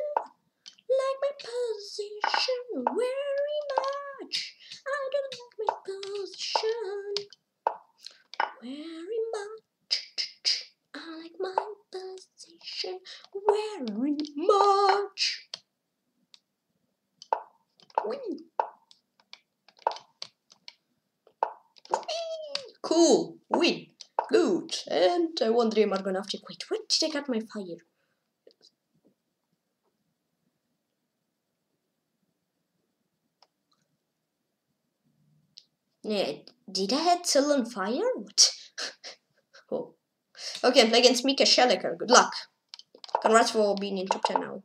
Like my position very much. I do like my position very much. I like my position very much. Whee! Cool, win, good. I gonna have to quit. Where did I get my fire? Yeah, did I have till on fire? What? oh. Okay, I'm playing against Mika Shelliker. Good luck. Congrats for being in top 10 now.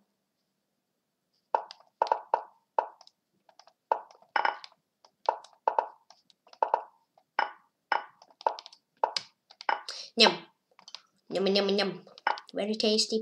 Yum, yum, yum. Very tasty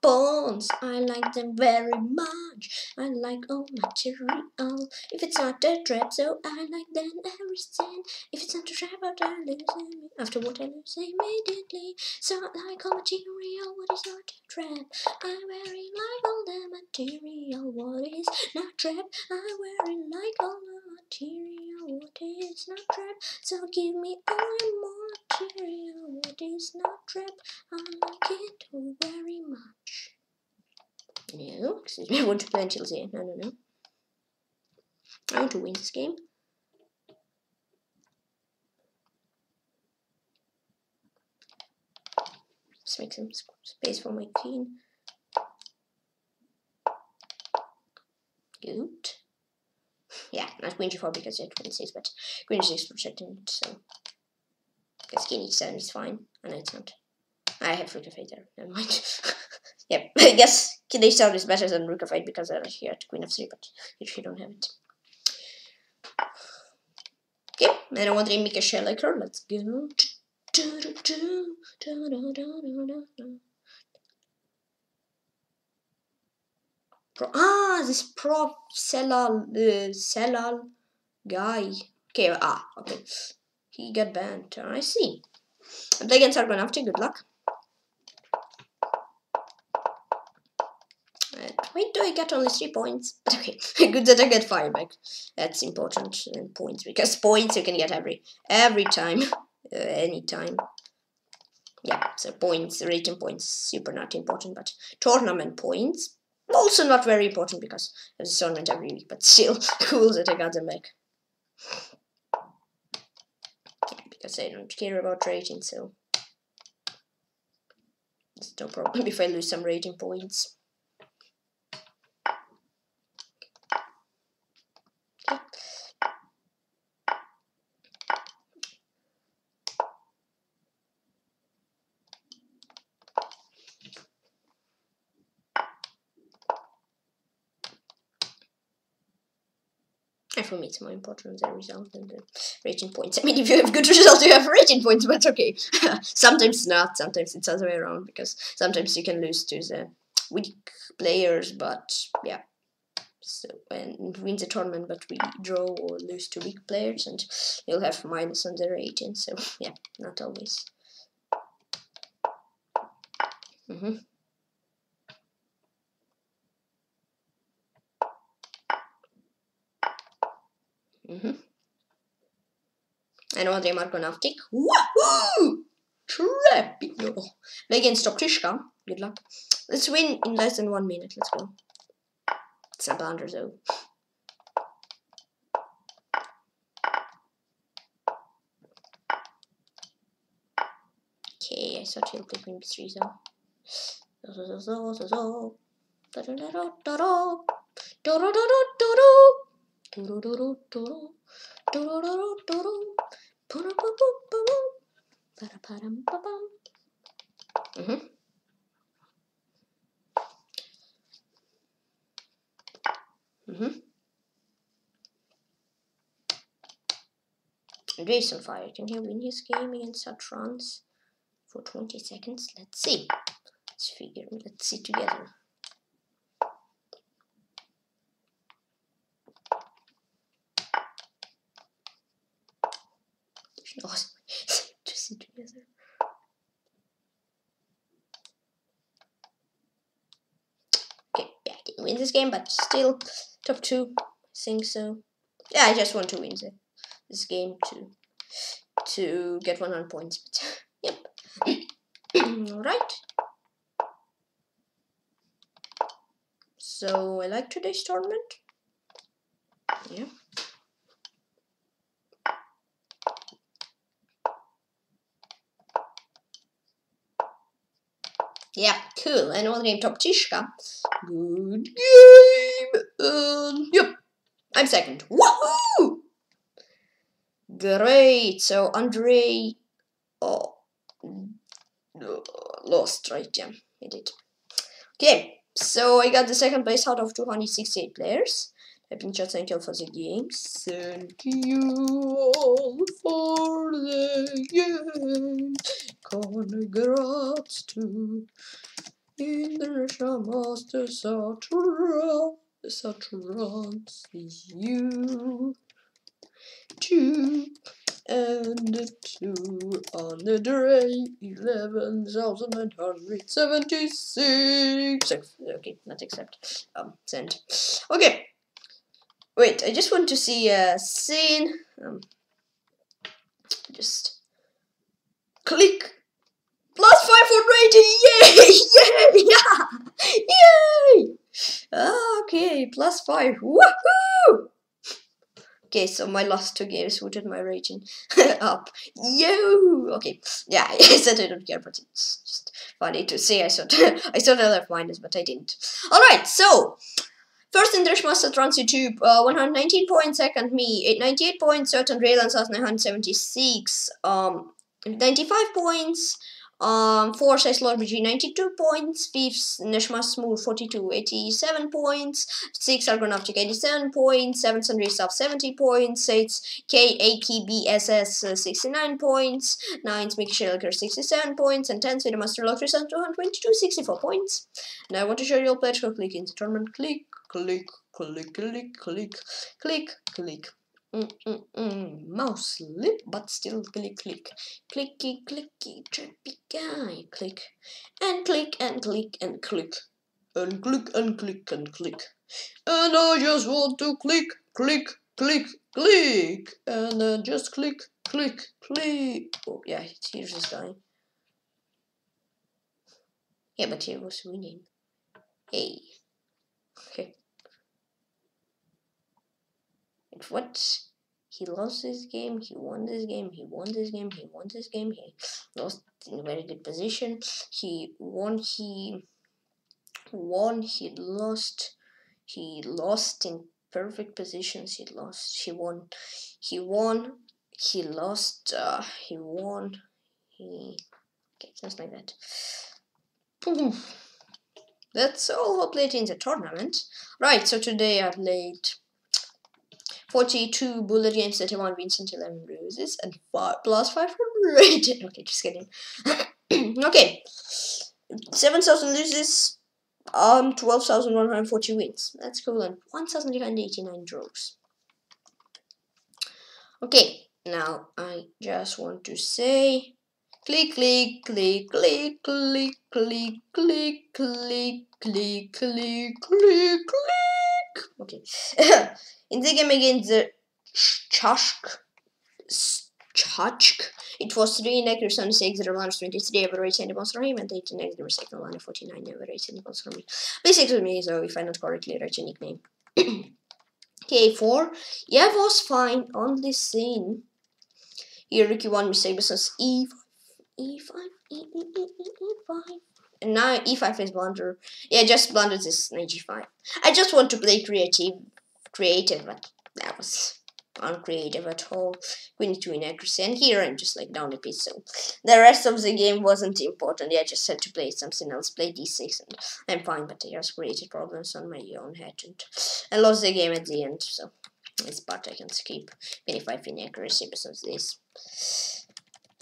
bones. I like them very much. I like all material. If it's not a trap, so I like them everything. If it's not a trap, I lose them. After what I lose immediately. So I like all material. What is not a trap? I very like all the material. What is not a trap? I very like all the material. What is not trap? So give me all the material. What is not trap? I like it very much. No, me, I want to play until the end. No, no, no. I want to win this game. Let's make some space for my queen. Good. Yeah, not queen g4 because it queen 6, but queen g6 is protecting it, so. Because king e7 is fine, and it's not. I have rook f8 there, never mind. yep, I guess king h7 is better than rook f8 because I here at queen f3, but if you don't have it. Okay, and I want to make a shell like her. Let's go. Ah, this Prof Selal, uh, Selal guy. Okay, ah, okay. He got banned. I see. I play against Argonautic. Good luck. Wait, do I get only three points? Okay, good that I get fire back. That's important in points because points you can get every every time, uh, anytime. Yeah, so points, rating points, super not important, but tournament points also not very important because there's a tournament every week, but still cool that I got them back. Because I don't care about rating, so it's no problem if I lose some rating points. For me, it's more important the result than the rating points. I mean, if you have good results, you have rating points, but okay. sometimes not. Sometimes it's the other way around because sometimes you can lose to the weak players, but yeah. So and win the tournament, but we draw or lose to weak players, and you'll have minus on the rating. So yeah, not always. Mm -hmm. Mm-hmm. And Andrei Markonavtik. Woohoo! Trapino. Against Toptishka. Good luck. Let's win in less than one minute. Let's go. It's a blunder though. Okay, I thought he'll play queen b3 so. So, so, so, so, so. Da-da-da-da-da-da. Da-da-da-da-da-da. Do-do-do-do-do-do. Do-do-do-do-do-do. Ba-da-ba-ba-ba-bum. Ba-da-ba-dum-ba-bum. Mhm. Mhm. Jason Fire, can he win his game against Satrans for 20 seconds? Let's see. Let's figure, let's see together. There's no to see together. Okay, yeah, I didn't win this game, but still top two. I think so. Yeah, I just want to win the, this game to to get 100 points. But yep. All right. So I like today's tournament. Yeah. Yeah, cool. All game top Tishka. Good game. Um, yep. I'm second. Woohoo! Great. So Andre oh, lost, right? Yeah, he did. Okay. So I got the second place out of 268 players. Thank you for the games.
Thank you all for the game. Congrats to International Master Satra, Satrans, you two and two on the day eleven thousand nine hundred seventy six.
Okay, not accept. Um, send. Okay. Wait, I just want to see a scene. Um, just click plus five for rating. Yay! Yay! Yeah! Yay! Okay, plus five. Woohoo! Okay, so my last two games booted my rating up. Yo! Okay, yeah, I said I don't care, but it's just funny to say. I thought I thought I left minus, but I didn't. All right, so first in Master Trans YouTube, uh, 119 points. Second, me, 98 points. Certain Raylands 976. Um, 95 points. Um, fourth size Lord BG 92 points, fifth Neshma Smooth 42 87 points, sixth Argonautic 87 points, seventh Sundry Sub 70 points, eighth KAKBSS uh, 69 points, ninth Mickey Shelker 67 points, and tenth Video Master Lock 222 64 points. Now I want to show you all pledge, go click into tournament, click, click, click, click, click, click, click. Mm, mm, mm. Mouse slip, but still click, click. Clicky, clicky, trippy guy. Click, and click, and click, and click.
And click, and click, and click. And I just want to click, click, click, click. And then just click, click, click.
Oh, yeah, here's this guy. Yeah, but he was winning. Hey. Okay. And what? He lost this game, he won this game, he won this game, he won this game, he lost in a very good position. He won, he won, he lost, he lost in perfect positions, he lost, he won, he won, he lost, uh, he won, he, okay, just like that. That's all I played in the tournament. Right, so today I played 42 bullet games, 31 wins, and 11 loses, and 5 plus 500. okay, just kidding. okay, 7,000 loses, um, 12,140 wins. That's and 1,389 draws. Okay, now I just want to say click, click, click, click, click, click, click, click, click, click, click, click. Okay. In the game against the Chashk, Chachk, it was 3 negative 76, the minus 23 average centimeters from him, and 8 negative second line 49 average centimeters from me. Basically, me, so if I not correctly write your nickname. K4, yeah, was fine on this scene. Here, Ricky 1 mistake, because E5 e5, e, e, e, e, e5. And now e5 is blunder. Yeah, just blunder this knight g5. I just want to play creative, creative, but that was uncreative at all. Queen to inaccuracy, and here I'm just like down a piece. So the rest of the game wasn't important. Yeah, I just had to play something else, play d6, and I'm fine. But I just created problems on my own head, and I lost the game at the end. So this part I can skip. 25 inaccuracy because this.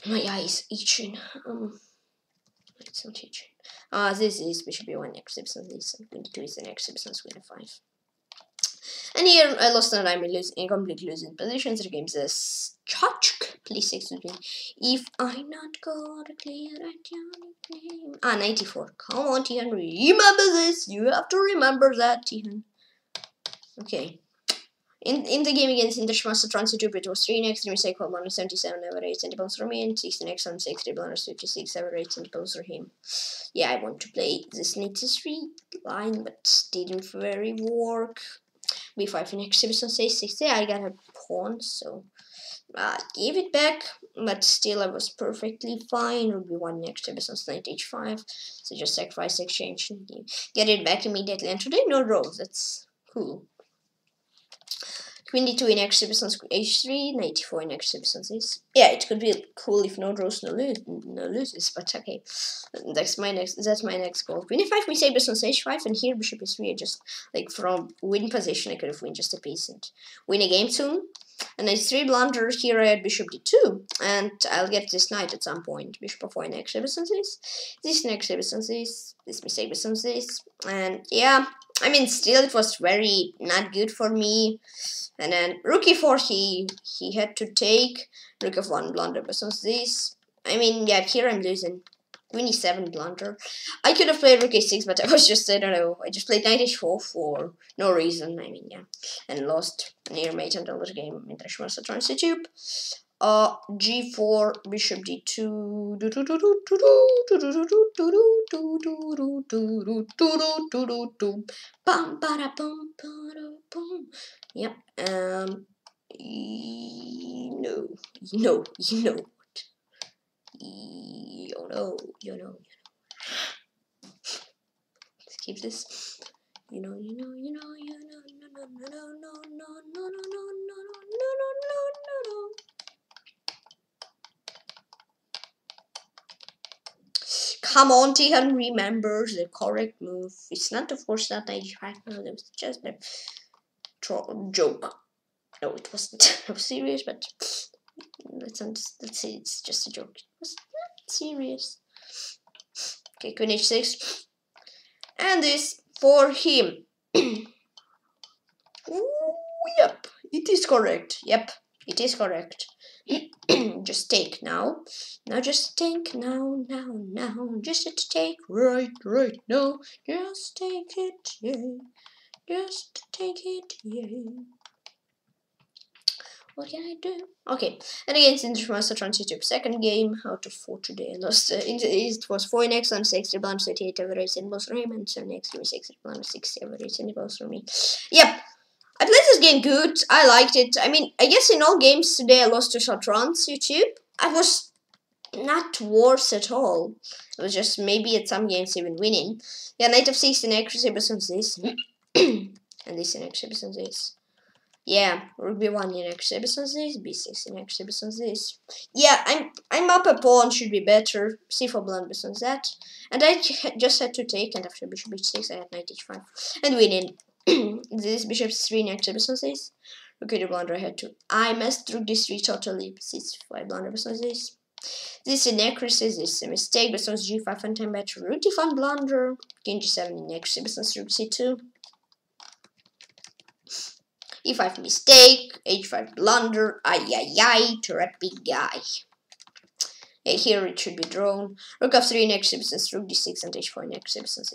My eye is itching. Um, it's not itching. Uh, this is bishop b1 next because this, and queen 2 is the next because queen 5. And here I lost and I'm losing, in complete losing positions. Game says Chachk. Please excuse me. If I not got a clear name. Ah, 94. Come on, Tian. Remember this. You have to remember that, Tian. Okay. In in the game against Intershmaster Transit it was 3 next, 3 mistake, 177 over 8 centipawns for me, and 16 next on 6 dribblers, 56 over 8 centipawns for him. Yeah, I want to play this knight 3 line, but didn't very work. B5 in exhibition say 60 I got a pawn so I uh, gave it back but still I was perfectly fine. Would be one next exhibition knight h5 so just sacrifice exchange and get it back immediately. And today no rows that's cool Queen d2 in exhibition h3, knight e4 in exhibition this. Yeah, it could be cool if no draws, no, lose, no loses, but okay. That's my next. That's my next goal. Queen e5, we say bishop h5, and here bishop e3. I just like from win position, I could have win just a piece and win a game soon. And h3 blunder, here I had bishop d2, and I'll get this knight at some point. Bishop f4 in exhibition this, this in exhibition this, this mistake bishop this, and yeah, I mean, still it was very not good for me. And then rook e4, he, he had to take rook f1 blunder. But since this, I mean, yeah, here I'm losing. Queen e7 blunder. I could have played rook a6, but I was just, I don't know, I just played knight h4 for no reason. I mean, yeah. And lost near mate until the game in Trashmasa Transtitute. Uh, g4, bishop d2. Bum, bada, bum, bada, bum. Yep. Um. No. No. You know what? You know. You know. You know. Let's keep this. You know. You know. You know. You know. No. No. No. No. No. No. No. No. No. No. No. No. No. No. Come on, Tihon remembers the correct move. It's not, of course, not 95. No, it was just a joke. No, it wasn't. it was serious, but let's, let's say it's just a joke. It was not serious. Okay, queen h6. And this for him. Ooh, yep, it is correct. Yep, it is correct. just take now. Now just take now, now, now. Just take right, right now. Just take it, yeah. Just take it, yeah. What can I do? Okay, and against Intermaster Transitive second game, how to 4 today. Lost, uh, it was 4 in and 6 rebounds, 38 average in both Raymond, 7 X, 6 rebounds, 6 average in both for me. Yep, I played this game good. I liked it. I mean, I guess in all games today I lost to Shotruns YouTube. I was not worse at all. It was just maybe at some games even winning. Yeah, Knight of 6 in accuracy since this. and this in accuracy since this. Yeah, Rook B1 in accuracy since this. B6 in accuracy since this. Yeah, I'm I'm up a pawn should be better. C4 blunder since that. And I just had to take and after bishop h6 I had knight h5. And winning. This bishop 3 next episode says. Okay, the blunder I had to. I messed through this 3 totally. This 5 blunder besides this. This inaccuracy is a mistake, but since g5 and time better. Rook d5 blunder. King g7 inaccuracy, but since rook c2. e5 mistake, h5 blunder, ay ay ay, big guy. And here it should be drawn. Rook f3 next since rook d6 and h4 next since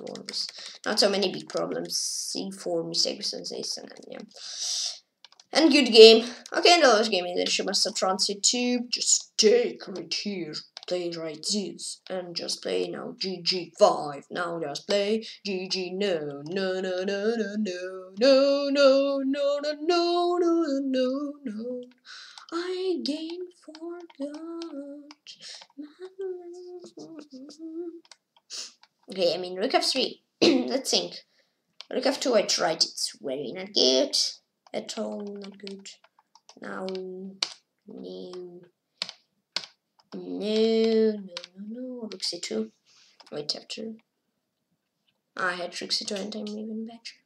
worms. Not so many big problems. C4 mistakes and this and then, yeah. And good game. Okay, the last game is the Shimasa Transit 2. Just take right here. Play right this and just play now GG5. Now just play GG no no no no no no no no no no no no no no I for forgot. Okay, I mean, rook f3. Let's think. Rook f2, I tried. It's very not good. At all, not good. Now, no. No, no, no, no. Rook c2. Wait, after. I had rook c2 and I'm even better.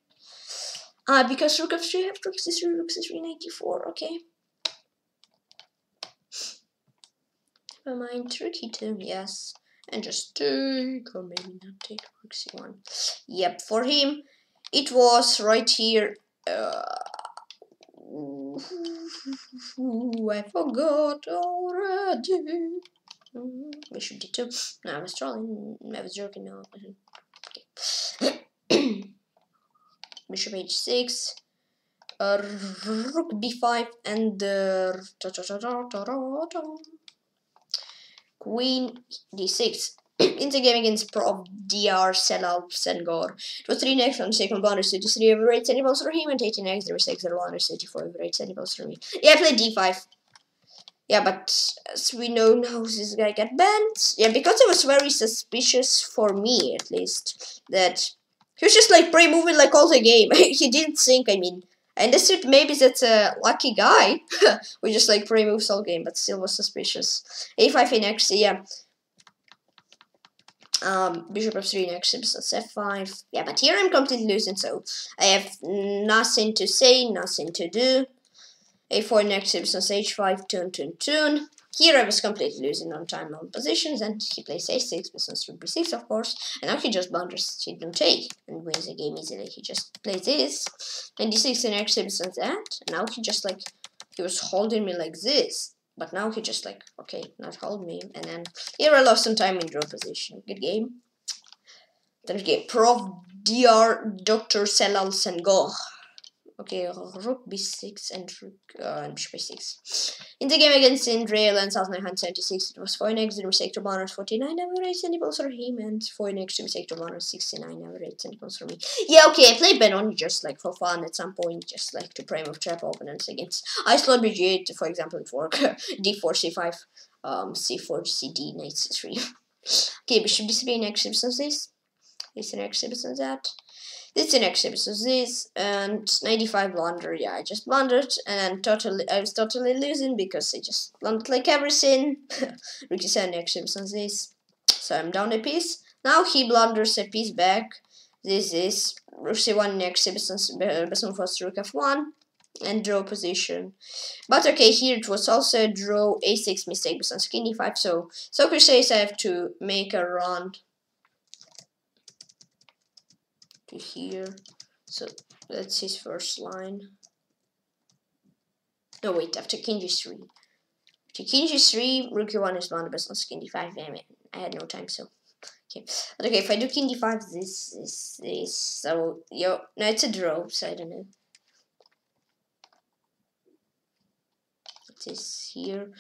Ah, because rook f3, I have rook c3, rook c3, 94. Okay. Never mind, rook e2, yes and just take or maybe not take rook c1 yep for him it was right here uh, I forgot already. We should do two no I was trolling I was joking no okay. Bishop h6 uh, rook b5 and uh, queen d6 in the game against Prof. DR Celal Sengor. It was 3 next on second bonus 33 over 8 centipawns for him and 18 next there was 6 over 34 over 8 centipawns for me. Yeah, I played d5. Yeah, but as we know now, this guy got banned. Yeah, because it was very suspicious for me, at least, that he was just like pre-moving like all the game. he didn't think, I mean, I understood maybe that's a lucky guy. we just like pre-moves all game, but still was suspicious. A5 in X, yeah. Um, bishop of 3 next, citizens f5. Yeah, but here I'm completely losing, so I have nothing to say, nothing to do. a4 next, citizens h5, tune, tune, tune. Here I was completely losing on time on positions, and he plays a6, business through b6, of course, and now he just blunders don't take and wins the game easily. He just plays this, and d6 and x business that, and now he just like he was holding me like this, but now he just like okay, not hold me, and then here I lost some time in draw position. Good game. Third game, Prof. Dr. Dr. Celal Sengor. Okay, rook b6 and rook uh, and bishop a6. In the game against Indra and 1976, it was 4 next to sector bonus 49 average centipawns for him and 4 next to sector bonus 69 average centipawns for me. Yeah, okay, I played Benoni just like for fun at some point, just like to prime of trap opponents against Ice Lord BG8, for example, it work d4, c5, um, c4, cd, knight c3. okay, bishop d3 next to this. This next to that. This in exhibit so this and um, 95 blunder. Yeah, I just blundered and then totally I was totally losing because I just blundered like everything. Rookie 7 exhibit on this. So I'm down a piece. Now he blunders a piece back. This is Rook C1 next Besson first Rook F1 and draw position. But okay, here it was also a draw A6 mistake based on skinny 5. So Soccer says I have to make a run to here. So that's his first line. No, wait, after king g3. After king g3, rook e1 is one best on king d5. Damn it, I had no time, so. Okay, okay, if I do king d5, this is this. So, yo, no, it's a draw, so I don't know. It is here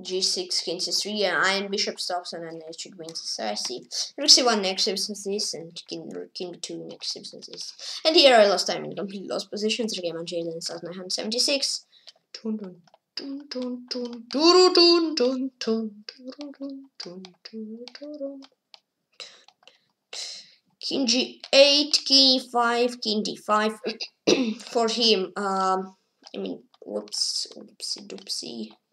g6 king c3 and iron bishop stops and then h3 queen c6 I see rook c1 next substance this and king, king b2 next substance this and here I lost time and completely lost positions so game on Jalen starts 976 dun, dun. King g8, king e5, king d5 for him. Um, I mean, whoops, whoopsie doopsie.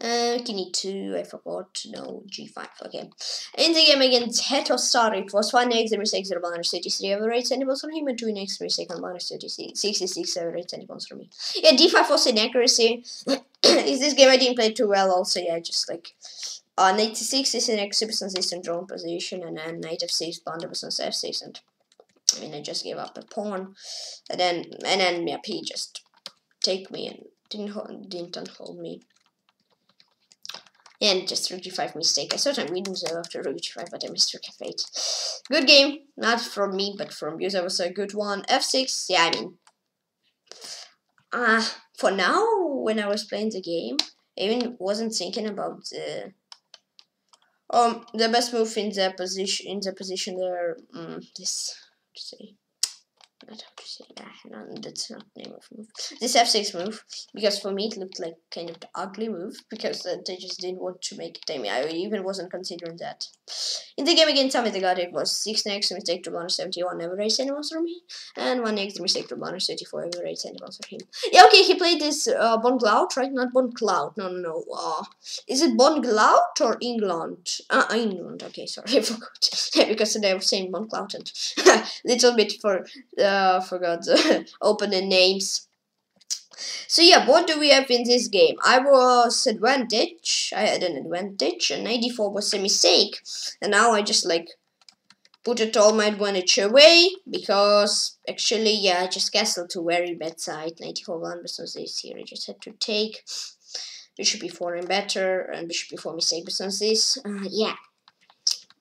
uh, King 2 I forgot. No, G5, okay. In the game against Heto Star, it was 1 x 06 0 minus 33 average centipawns from him, and 2 x 3 second minus 36, 66 average centipawns from me. Yeah, D5 was inaccuracy. Is this game I didn't play too well, also, yeah, just like. Uh, knight c6 is an exhibition system drawn position, and then knight f6, blunder on f6, and I mean, I just gave up a pawn, and then, and then, yeah, he just take me and didn't didn't unhold me. And just 35 mistake. I thought I'm winning so after rook g5, but I missed rook f8. Good game. Not from me, but from you. That was a good one. f6. Yeah, I mean, uh, for now, when I was playing the game, I even wasn't thinking about the um the best move in the position in the position there. Um, this to say that's not the name of move. This F6 move, because for me it looked like kind of the ugly move, because uh, they just didn't want to make it. I I even wasn't considering that. In the game against Tommy the God, it was 6 next mistake to blunder 71 never raised animals for me, and 1 next mistake to blunder 34 never raised animals for him. Yeah, okay, he played this uh, Bongcloud, right? Not Bongcloud, no, no, no. Uh, is it Bongcloud or England? Uh, England, okay, sorry, I forgot. yeah, because they were saying Bongcloud and little bit for. Uh, uh, forgot to open the names. So yeah, what do we have in this game? I was advantage. I had an advantage, and 94 was a mistake. And now I just like put it all my advantage away because actually, yeah, I just castled to very bad side. 94 1 versus this here. I just had to take bishop e4 and better, and bishop e4 mistake versus this. Uh, yeah,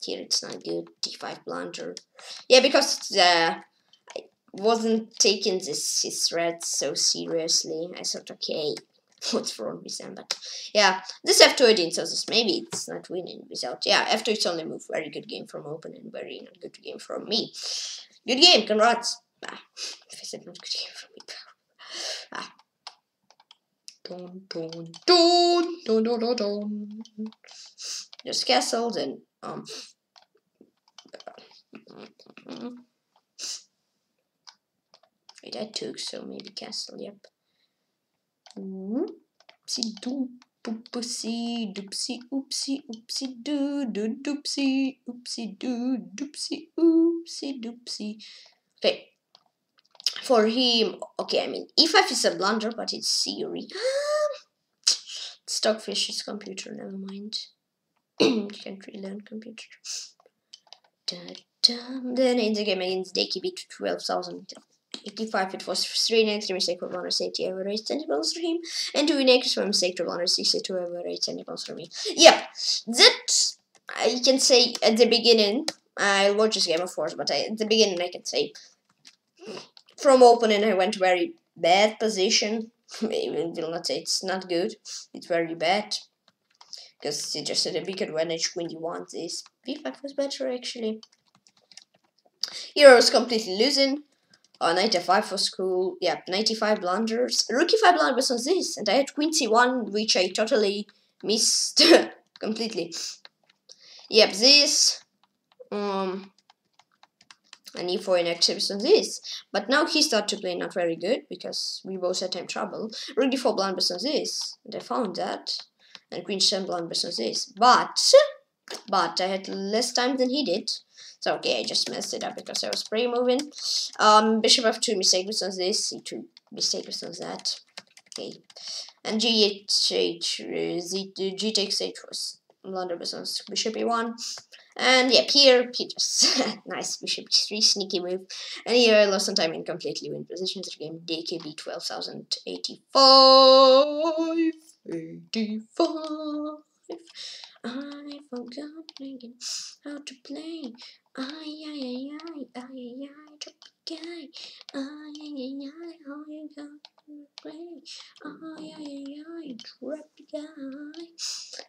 here it's not good. d5 blunder. Yeah, because the wasn't taking this his threat so seriously. I thought, okay, what's wrong with them? But yeah, this F2 I didn't, so this maybe it's not winning without. Yeah, F2 it's only move. Very good game from Open and very not good game from me. Good game, congrats. Ah, if I said not good game from me. Ah.
Dun, dun, dun, dun, dun, dun, dun.
Just castled and um. Wait, I took, so maybe castle, yep. Hmm?
Oopsie doo, oopsie doopsie, oopsie, oopsie doo, doo, doopsie, oopsie doo, doopsie, oopsie, doopsie.
Okay. For him, okay, I mean, e5 is a blunder, but it's um, theory. is computer, never mind. you can't really learn computer. Da, da. Then in the game against Deki beat 12,000 85 it was 3 next mistake for honor 80 average 10 balls for him. And 2 next one mistake for honor 62 average 10 balls for me? Yep that I can say at the beginning I watched this game of course but I, at the beginning I can say from opening I went very bad position. I will not say it's not good it's very bad. Because it just had a big advantage when you want this b5 was better actually. Here I was completely losing uh, 95 for school, yeah, 95 blunders. Rookie 5 blunders on this, and I had Queen C1, which I totally missed completely. Yep, this. Um, and E4 inactives on this. But now he started to play not very good, because we both had time trouble. Rook D4 blunders on this, and I found that. And Queen 7 blunders on this. But, but I had less time than he did. So okay, I just messed it up because I was pre moving. Um, bishop f2 mistake on this, c2 mistake on that. Okay, and g8, h, uh, z, uh, g takes h was blunder on bishop e1. And yep, here, he just nice bishop e3 sneaky move. And here I uh, lost some time in completely win position. The game DKB 12,085. 85. I forgot how to play. Ay, ay, ay, ay, ay, ay, ay, tropic guy. Ay, ay, ay, ay, how you gonna play? Ay, ay, ay, ay, tropic guy.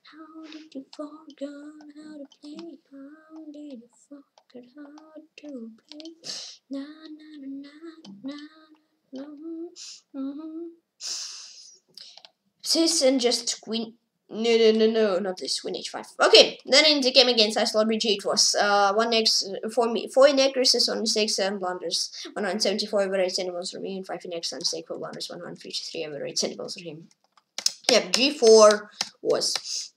How did you forget how to play? How did you forget how to play? Na, na, na, na, na, na, mm-hmm. Sis and just queen no, no, no, no, not this. Win h5. Okay, then in the game against I Iceland BG, it was uh, 1 x, 4, me, four inaccuracies on 6 and blunders, 174 average animals for me, and 5 inaccuracies on mistake for blunders, 153 average animals for him. Yep, g4 was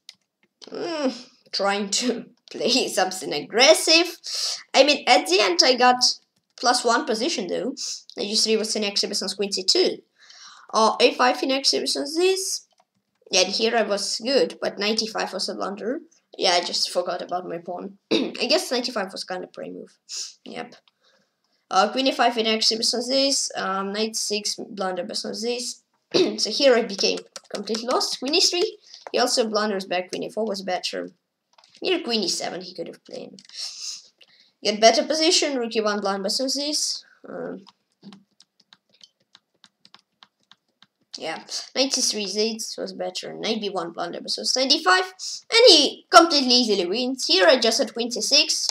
mm, trying to play something aggressive. I mean, at the end, I got plus 1 position though. g3 was in exhibition on queen c2. Uh, a5 in exhibition this. Yeah, here I was good, but 95 was a blunder. Yeah, I just forgot about my pawn. I guess 95 was kind of pre move. Yep. Uh, queen e5 in based on this. Um, knight 6 blunder based on this. so here I became completely lost. Queen e3. He also blunders back. Queen e4 was better. Here queen e7 he could have played. Get better position. Rook e1 blind based on this. Um, Yeah, 93 Zates was better. Knight b1 blunderbuss was 95. And he completely easily wins. Here I just had queen c6.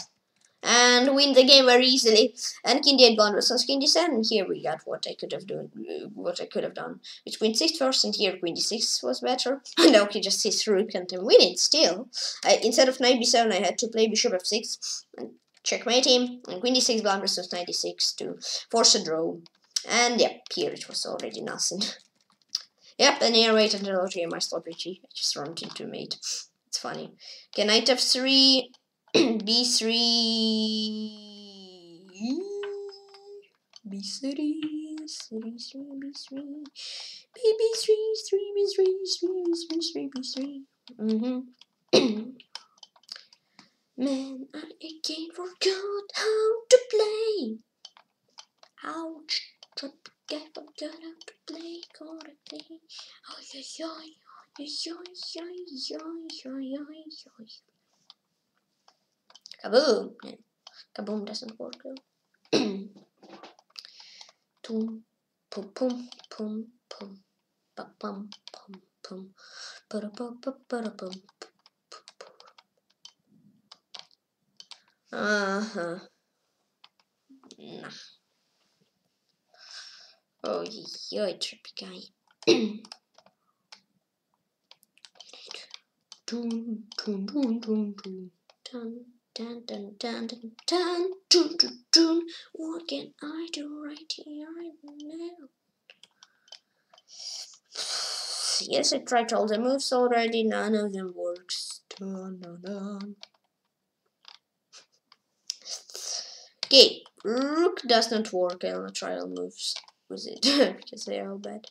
And win the game very easily. And king d8 blunderbuss was king d7. And here we got what I could have done. What I could have done with queen 6 first. And here queen d6 was better. And now he just hits rook and then win it still. I, instead of knight b7 I had to play bishop f6. And checkmate him. And queen d6 blunderbuss was 96 to force a draw. And yeah, here it was already nothing. Yep, and here wait until I game my stop Richie. I just romped into mate. It's funny. Okay, knight f3, b3, b3, c3, b3, b3, b3, 3, b3, 3, b3, 3, b3. Mm-hmm. Man, I again forgot how to play. Ouch. Get but good how to play, gotta play. Oh, yo, yo, yo, yo, yo, yo, yo, yo, yo. Kaboom! Yeah. Kaboom doesn't work though. Tum, pum, pum, pum, pum, ba pum, pum, pum, ba da pum, ba da pum. Uh huh. Nah. Oh, yeah, trippy guy. dun, dun, dun, dun, dun, dun. Dun, dun, dun, dun, dun, dun, dun. What can I do right here, right now? Yes, I tried all the moves already, none of them works. Dun, dun, dun. Okay, rook does not work in the trial moves with it because they are all bad.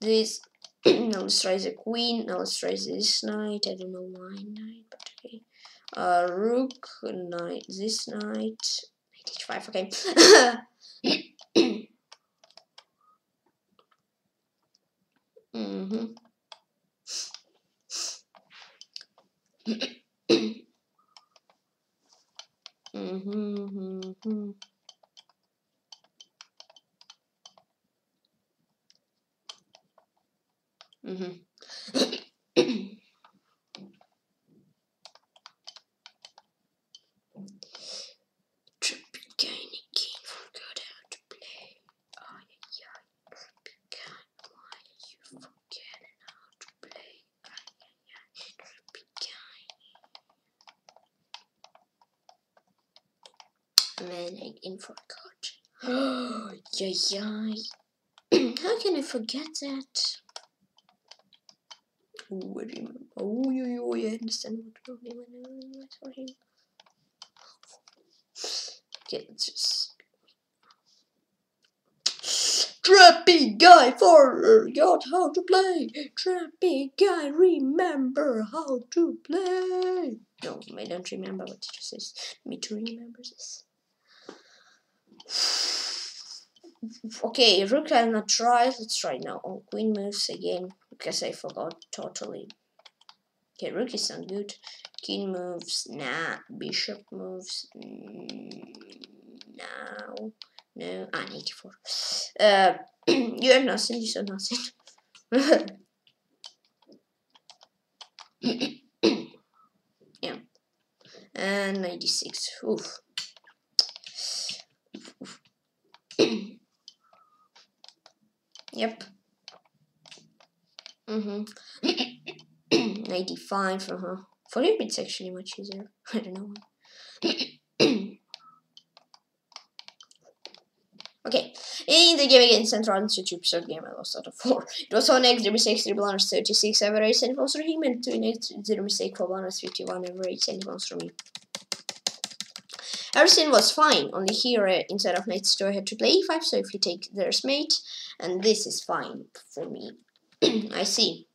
This now let's try the queen. Now let's try this knight. I don't know why knight, but okay. Uh, rook knight. This knight. Knight h5. Okay. mhm. mhm. Mhm. Mm-hmm. Tropicana King forgot how to play. Oh yeah, Tropicana, why are you forgetting how to play? Oh yeah, Tropicana. Man, I in forgot. Oh yeah, yeah. how can I forget that? Oh, I remember. Oh, yo, yo, I understand what problem was for him. Okay, let's just. Trappy guy forgot how to play. Trappy guy remember how to play. No, I don't remember what it just says. Me too remember this. Okay, rook I'll not try. Let's try now. Oh, queen moves again because I forgot totally. Okay, rook is not good. King moves. Nah. Bishop moves. Mm, no. Ah, 84. Uh, you have nothing. You saw nothing. yeah. And 96. Oof. Oof. Yep. Mm-hmm. 95, uh-huh. For him it's actually much easier. I don't know. okay. In the game against Central Institute episode game, I lost out of 4. It was on X, 0 mistake, 3 blunders, 36 average, and points for him, and 2 0 mistake, 4 blunders, 51 average, and points for me. Everything was fine, only here uh, instead of knight 2 I had to play e5, so if you take there's mate, and this is fine for me. I see.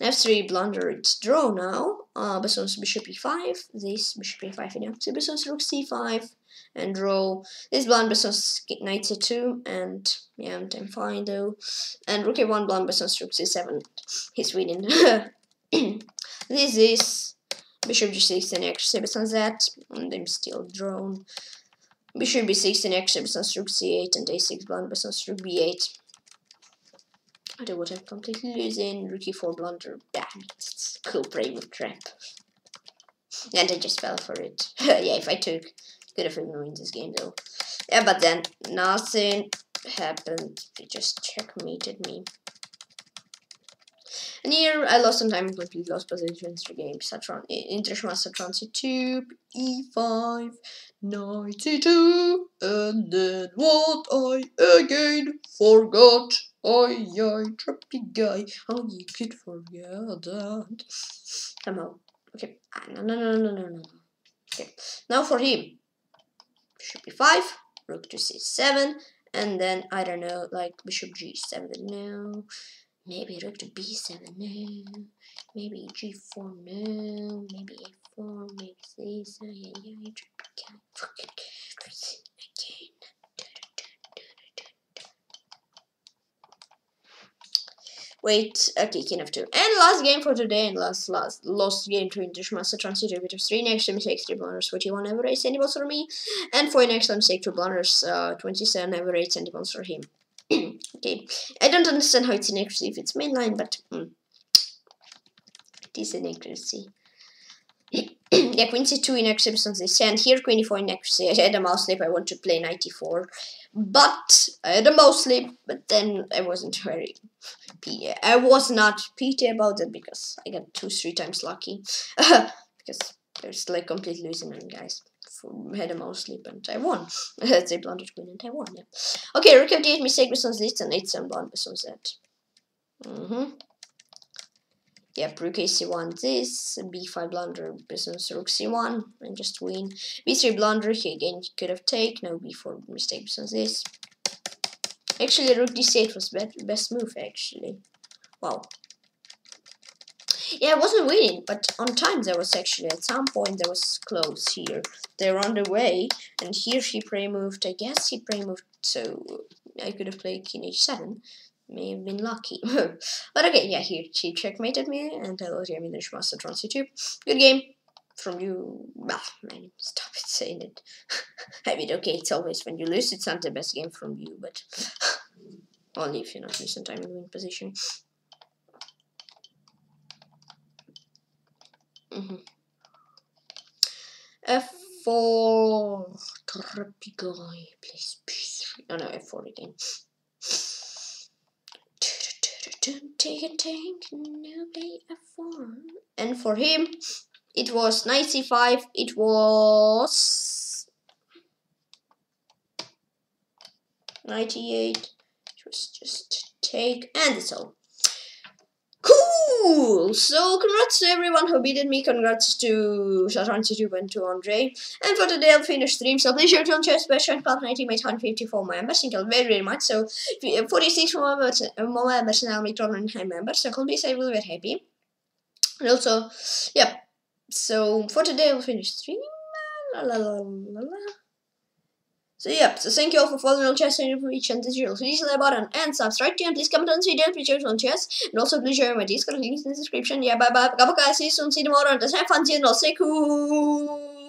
F3 blunder, it's draw now. Uh, Besson's bishop e5, this bishop e5 and so Besson's rook c5, and draw. This blind Besson's knight c2, and yeah, I'm fine though. And rook a1 blind Besson's rook c7, he's winning. this is Bishop g6 and x on that, and I'm still drawn. Bishop b6 and x on rook c8 and a6 blind on rook b8. I do what I'm completely losing. Rookie 4 blunder. Damn it. It's cool brain with trap. And I just fell for it. yeah, if I took, could have ruined this game though. Yeah, but then nothing happened. They just checkmated me. And here I lost some time and completely lost position in the game. Satron Intershma Transit Tube E5 Knight C2, and then what I again forgot. Oh yeah, trappy guy. How you could forget that? Somehow. Okay. Ah, no no no no no no. Okay. Now for him. Bishop b5, rook to c7, and then I don't know, like bishop g7 no. Maybe rook to b7, no. Maybe g4, no. Maybe a4, maybe c7, yeah, yeah, yeah, again. Again. Wait, okay, king of two. And last game for today, and last, last, last game to English Master Transitor bit of three next time mistakes, three blunders, 41 average centimeters for me, and for next time mistake, two blunders, uh, 27 average centimeters for him. Okay, I don't understand how it's inaccuracy if it's mainline, but mm, it is inaccuracy. yeah, queen c2 inaccuracy on they hand. Here, queen e4 inaccuracy. I had a mouse slip. I want to play 94, but I had a mouse slip. But then I wasn't very. I was not PT about it because I got two, three times lucky. because there's like complete losing them, guys. Had a mouse slip and I won. they blundered queen and I won. Yeah. Okay, rook f8 mistake besons this and 8 7 blind besons that. Mm-hmm. Yep, rook a1 this, b5 blunder, business rook c1, and just win. b3 blunder, he again could have taken, no b4 mistake business this. Actually, rook d8 was be best move, actually. Wow. Yeah, I wasn't winning, but on time there was actually, at some point there was close here. They were on the way, and here she pre-moved, I guess he pre-moved, so I could have played king h7 may have been lucky. but okay, yeah, he, he checkmated me, and I lost the Shmasa Tron 2 Good game from you. Well, man, stop it saying it. I mean, okay, it's always when you lose, it's not the best game from you, but only if you're not missing time in win position. Mm -hmm. F4 Trappy guy, please. Oh no, F4 again. Take a tank, nobody a form. And for him, it was 95, it was 98. It was just take, and all. Cool! So, congrats to everyone who beaten me. Congrats to Shatran22 and to Andre. And for today, I'll finish stream. So, please share to share special club 90 made 154 members. Thank you very, very much. So, 46 more members, uh, more members and I'll make 109 members. So, please, I will be happy. And also, yeah. So, for today, I'll finish stream. La la la. So yep, so thank you all for following on chess and and this video. Please like button and subscribe to and please comment on this video if you on chess. And also please share my Discord links in the description. Yeah, bye bye. Bye guys, see you soon, see you tomorrow, and just have fun, see you, and I'll say cool.